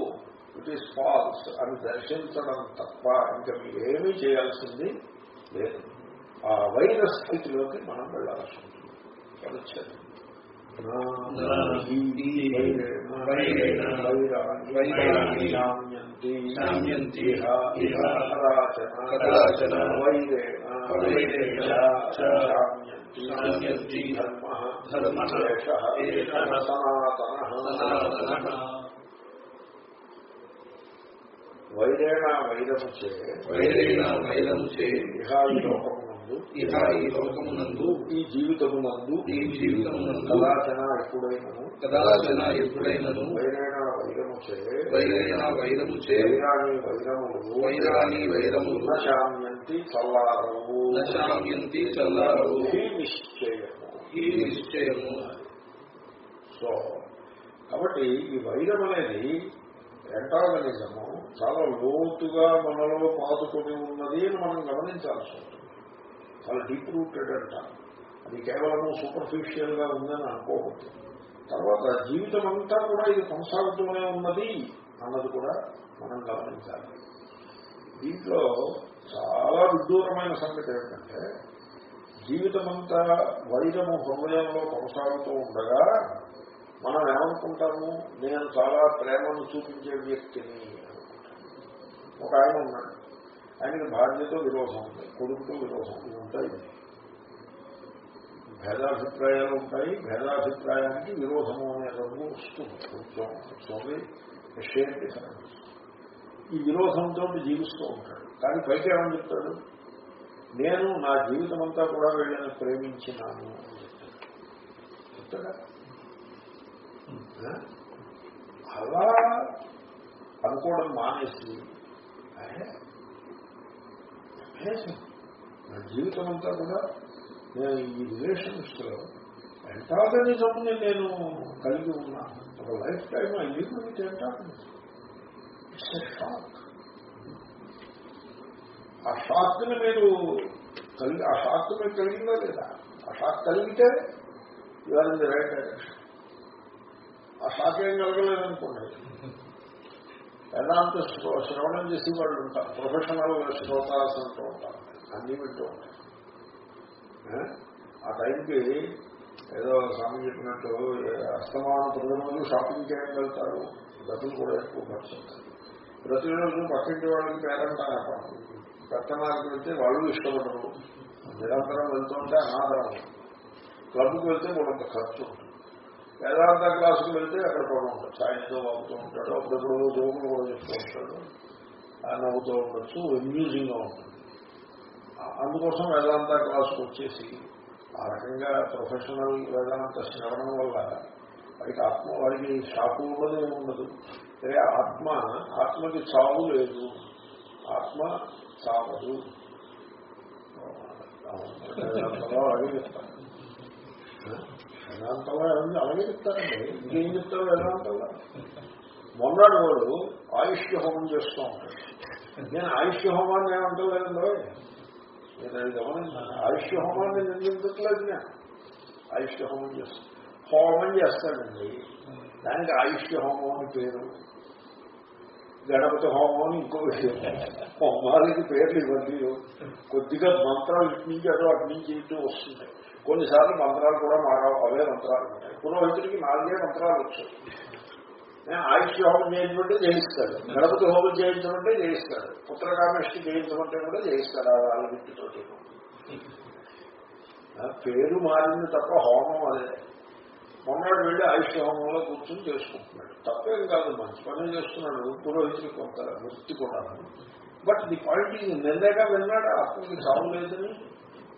ఇట్ ఈస్ ఫాల్స్ అని దర్శించడం తప్ప ఇంకా మీరేమీ చేయాల్సింది లేదు ఆ వైర స్థితిలోకి మనం వెళ్ళాల్సి ఉంటుంది. కదాచన వైరేణ వైరము చే వైరేణ వైరము చే ఇహాయి లోకమునందు ఇహ ఈ లోకమునందు ఈ జీవితమునందు ఈ జీవితమునందు కదాచన ఎప్పుడైనను? కదాచన ఎప్పుడైనను? వైరేణ వైరము చే వైరేణ వైరము చే వైరాణి వైరములు. వైరాని వైరములు. నశామ్యంతి చల్లారవు. నశామ్యంతి చల్లారవు. ఇది నిశ్చయము. ఈ నిశ్చయము. సో కాబట్టి ఈ వైరం అనేది యాంటాగనిజము చాలా లోతుగా మనలో పాతుకొని ఉన్నది అని మనం గమనించాల్సి ఉంటుంది. చాలా డీప్ రూటెడ్ అంట. అది కేవలం సూపర్ఫిషియల్గా ఉందని అనుకోకూడదు తర్వాత జీవితం అంతా కూడా ఇది కొనసాగుతూనే ఉన్నది అన్నది కూడా మనం గమనించాలి. దీంట్లో చాలా విడ్డూరమైన సంగతి ఏమిటంటే జీవితమంతా వైరము హృదయంలో కొనసాగుతూ ఉండగా మనం ఏమనుకుంటాము? నేను చాలా ప్రేమను చూపించే వ్యక్తిని అనుకుంటాను. ఒక ఆయన ఉన్నాడు. ఆయనకి భార్యతో విరోధం ఉంది కొడుకుతో విరోధం ఉంటాయి. భేదాభిప్రాయాలు ఉంటాయి. భేదాభిప్రాయానికి విరోధము అనే రంగు వస్తుంది. కొంచెం వస్తుంది షేర్ డిఫరెన్స్ ఈ విరోధంతో జీవిస్తూ ఉంటాడు. కానీ పైకి ఏమని చెప్తాడు? నేను నా జీవితం అంతా కూడా వీళ్ళని ప్రేమించినాను అని చెప్తాడు. చెప్తాడా? అలా అనుకోవడం మానేసి అరే, నా జీవితం అంతా కూడా నేను ఈ రిలేషన్స్లో ఎంటాగనిజంని నేను కలిగి ఉన్నాను ఒక lifetime I live with antagonism it's a shock ఆ షాక్ని మీరు కలిగి ఆ షాక్ మీరు కలిగిందా లేదా? ఆ షాక్ కలిగితే ఇవాళ రైట్ డైరెక్షన్ ఆ షాక్ ఏం కలగలేదనుకోండి. వేదాంత శ్రవణం చేసి వాళ్ళు ఉంటారు. ప్రొఫెషనల్ శ్రోతాస్ అంటూ ఉంటారు. అన్ని వింటూ ఉంటారు. ఆ టైంకి ఏదో స్వామి చెప్పినట్టు అస్తమాన ప్రజలు షాపింగ్ చేయడం వెళ్తారు. గతులు కూడా ఎక్కువ ఖర్చు అవుతాయి. ప్రతిరోజు పక్కింటి వాళ్ళకి పేరంట పెత్తనాలకు వెళ్తే వాళ్ళు ఇష్టపడరు. నిరంతరం వెళ్తుంటే అనాదరం క్లబ్కి వెళ్తే కొంత ఖర్చు ఉంటుంది. వేదాంత క్లాసుకు వెళ్తే అక్కడ కూడా ఉంటాడు. సాయంతో వాగుతూ ఉంటాడు. అప్పుడప్పుడు జోకులు కూడా చెప్తూ ఉంటాడు. ఆ నవ్వుతూ ఉండొచ్చు. అమ్యూజింగ్గా ఉంటుంది. అందుకోసం వేదాంత క్లాసుకు వచ్చేసి ఆ రకంగా ప్రొఫెషనల్ వేదాంత శ్రవణం వల్ల వాడికి ఆత్మ వాడికి షాపు ఉండదు ఏమి ఉండదు. సరే ఆత్మ ఆత్మకి చావు లేదు. ఆత్మ చావదు. వేదాంతంలో చెప్తారు వేదాంతంలో ఏముంది అలాగే చెప్తారండి. ఇంకేం చెప్తారు వేదాంతంలో మొన్నడు వాడు ఆయుష్య హోమం చేస్తూ ఉంటాడు నేను ఆయుష్య హోమాన్ని ఏమంటలేదండి నేను అది గమనించాను. ఆయుష్య హోమాన్ని నేను చెప్తలేదు నేను? ఆయుష్య హోమం చేస్తాను హోమం చేస్తాడండి దానికి ఆయుష్య హోమం అని పేరు. గణపతి హోమం అని ఇంకో విషయం హోమాలకి పేర్లు ఇవ్వండి. కొద్దిగా మంత్రాలు ఇటు నుంచి అటు అటు నుంచి ఇటు వస్తున్నాయి. కొన్నిసార్లు మంత్రాలు కూడా మారవు అవే మంత్రాలు ఉంటాయి. పురోహితుడికి నాలుగే మంత్రాలు వచ్చాయి నేను ఆయుష్య హోమం చేయించమంటే చేయిస్తాడు. గణపతి హోమం చేయించమంటే చేయిస్తాడు. పుత్రకామేష్టి చేయించమంటే కూడా చేయిస్తాడు ఆ వాళ్ళింటితోటి పేరు మారింది తప్ప హోమం అదే. మొన్నటి వెళ్ళి ఆయుష్య హోమంలో కూర్చొని చేసుకుంటున్నాడు. తప్పేం కాదు మంచి పని చేస్తున్నాడు. పురోహితుడికి కొంత వృత్తి కూడా బట్ ది పాయింట్ ఇది విన్నాడు? ఆత్మకి సాగు లేదని.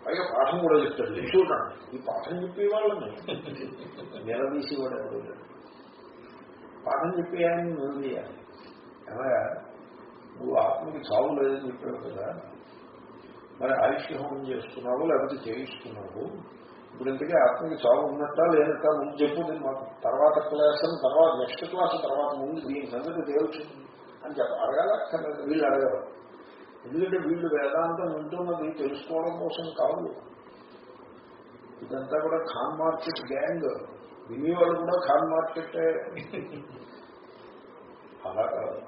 పైగా పాఠం కూడా చెప్తాడు. చూడండి. ఈ పాఠం చెప్పే వాళ్ళని నిలదీసి కూడా ఎవరు. పాఠం చెప్పి ఆయన నిలదీయాలి ఏమయ్యా నువ్వు ఆత్మకి చావు లేదని చెప్పావు కదా మరి ఆయుష్య హోమం చేస్తున్నావు లేకపోతే చేయిస్తున్నావు? ఇప్పుడు ఇంతకీ ఆత్మకి చావు ఉన్నట్టా లేనట్టా ముందు చెప్పు మాకు తర్వాత క్లాస్ అని తర్వాత నెక్స్ట్ క్లాస్ తర్వాత ముందు దీని సంగతి తేల్చు అని చెప్ప అడగాల. వీళ్ళు అడగరు. ఎందుకంటే వీళ్ళు వేదాంతం వింటున్నది తెలుసుకోవడం కోసం కాదు. ఇదంతా కూడా ఖాన్ మార్కెట్ గ్యాంగ్. వినేవాళ్ళు కూడా ఖాన్ మార్కెట్. అలా కాదు.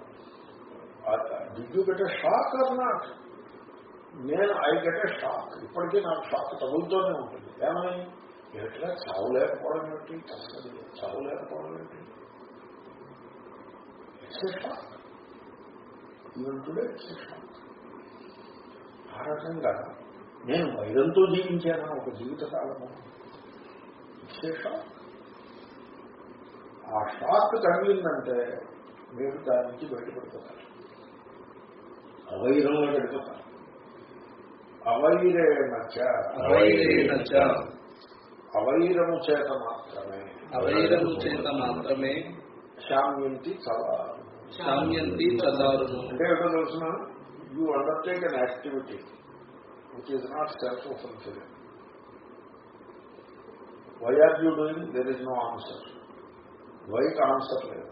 Did you get shock or not? నేను ఐ గెట్ ఏ షాక్. ఇప్పటికీ నాకు షాక్ తగులుతూనే ఉంటుంది. ఏమని? ఎట్లా చావలేకపోవడం ఏంటి చావలేకపోవడం ఏంటి it's a shock even today it's a shock ఆ రకంగా నేను వైరంతో జీవించాను? ఒక జీవిత కాలము? షాక్ ఆ షాక్ తగిలిందంటే మీరు దాని నుంచి బయటపడిపోతారు అవైరంలో గడిపోతారు అవైరేణచ అవైరేణ చ. అవైరము చేత మాత్రమే. అవైరము చేత మాత్రమే శామ్యంతి చలా శామ్యంతి చల్లారును అంటే ఏంటో తెలుసిన? You undertake an activity which is not self fulfilling why are you doing there is no answer వైకి answer లేదు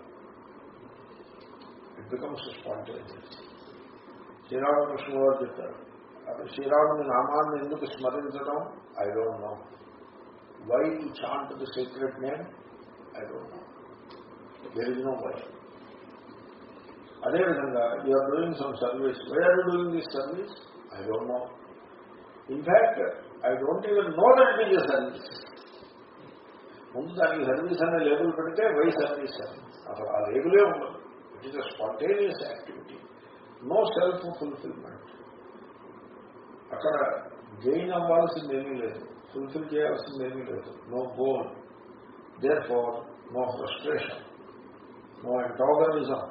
ఇట్ బికమ్స్ స్పాంటేనియస్ శ్రీరామకృష్ణ గారు చెప్పారు అక్కడ శ్రీరాముని నామాన్ని ఎందుకు స్మరించడం I don't know why to chant the secret name I don't know there is no why అదేవిధంగా you're doing some service why are you doing this service I don't know in fact I don't even know that it is service ముందు దానికి సర్వీస్ అనే లేబుల్ పెడితే వై సర్వీస్ అని అసలు ఆ లేబులే ఉండదు. It is a spontaneous activity no self fulfilment అక్కడ గెయిన్ అవ్వాల్సింది ఏమీ లేదు. ఫుల్ఫిల్ చేయాల్సింది ఏమీ లేదు. No goal therefore no frustration no antagonism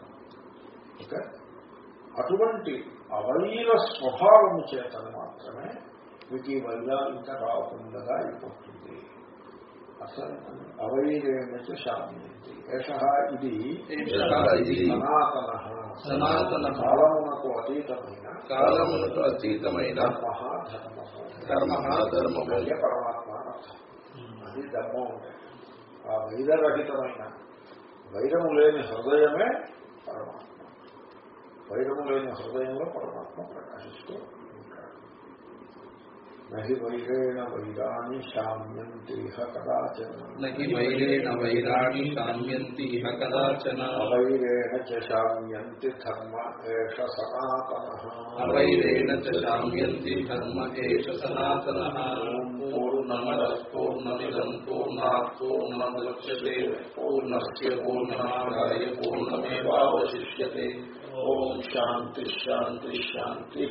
okay అటువంటి అవైర స్వభావము చేతను మాత్రమే మీకు ఈ వైరాలు ఇంకా రాకుండా అయిపోతుంది. అసలు అవైరేణ శాంతి ఏష ఇది సనాతన. సనాతన. కాలమునకు అతీతమైన కాలమునకు అతీతమైన ధర్మ ధర్మ ధర్మము అంటే పరమాత్మ. అది ధర్మం ఆ వైరరహితమైన. వైరము లేని హృదయమే పరమాత్మ. వైరము లేని హృదయంలో పరమాత్మ ప్రకాశిస్తూ ఉంటాడు. నహి వైరేణ వైరాణి శామ్యంతి ఇహ కదాచన. నహి వైరేణ వైరాణి శామ్యంతి ఇహ కదాచన. అవైరేణ చ శామ్యంతి ధర్మ ఏష సనాతన. అవైరేణ చ శామ్యంతి ధర్మ ఏష సనాతన. పూర్ణమద పూర్ణమిదం పూర్ణాత్ పూర్ణముద్యతే పూర్ణస్య పూర్ణమాదాయ పూర్ణమేవావశిష్యతే. ఓం శాంతి శాంతి శాంతి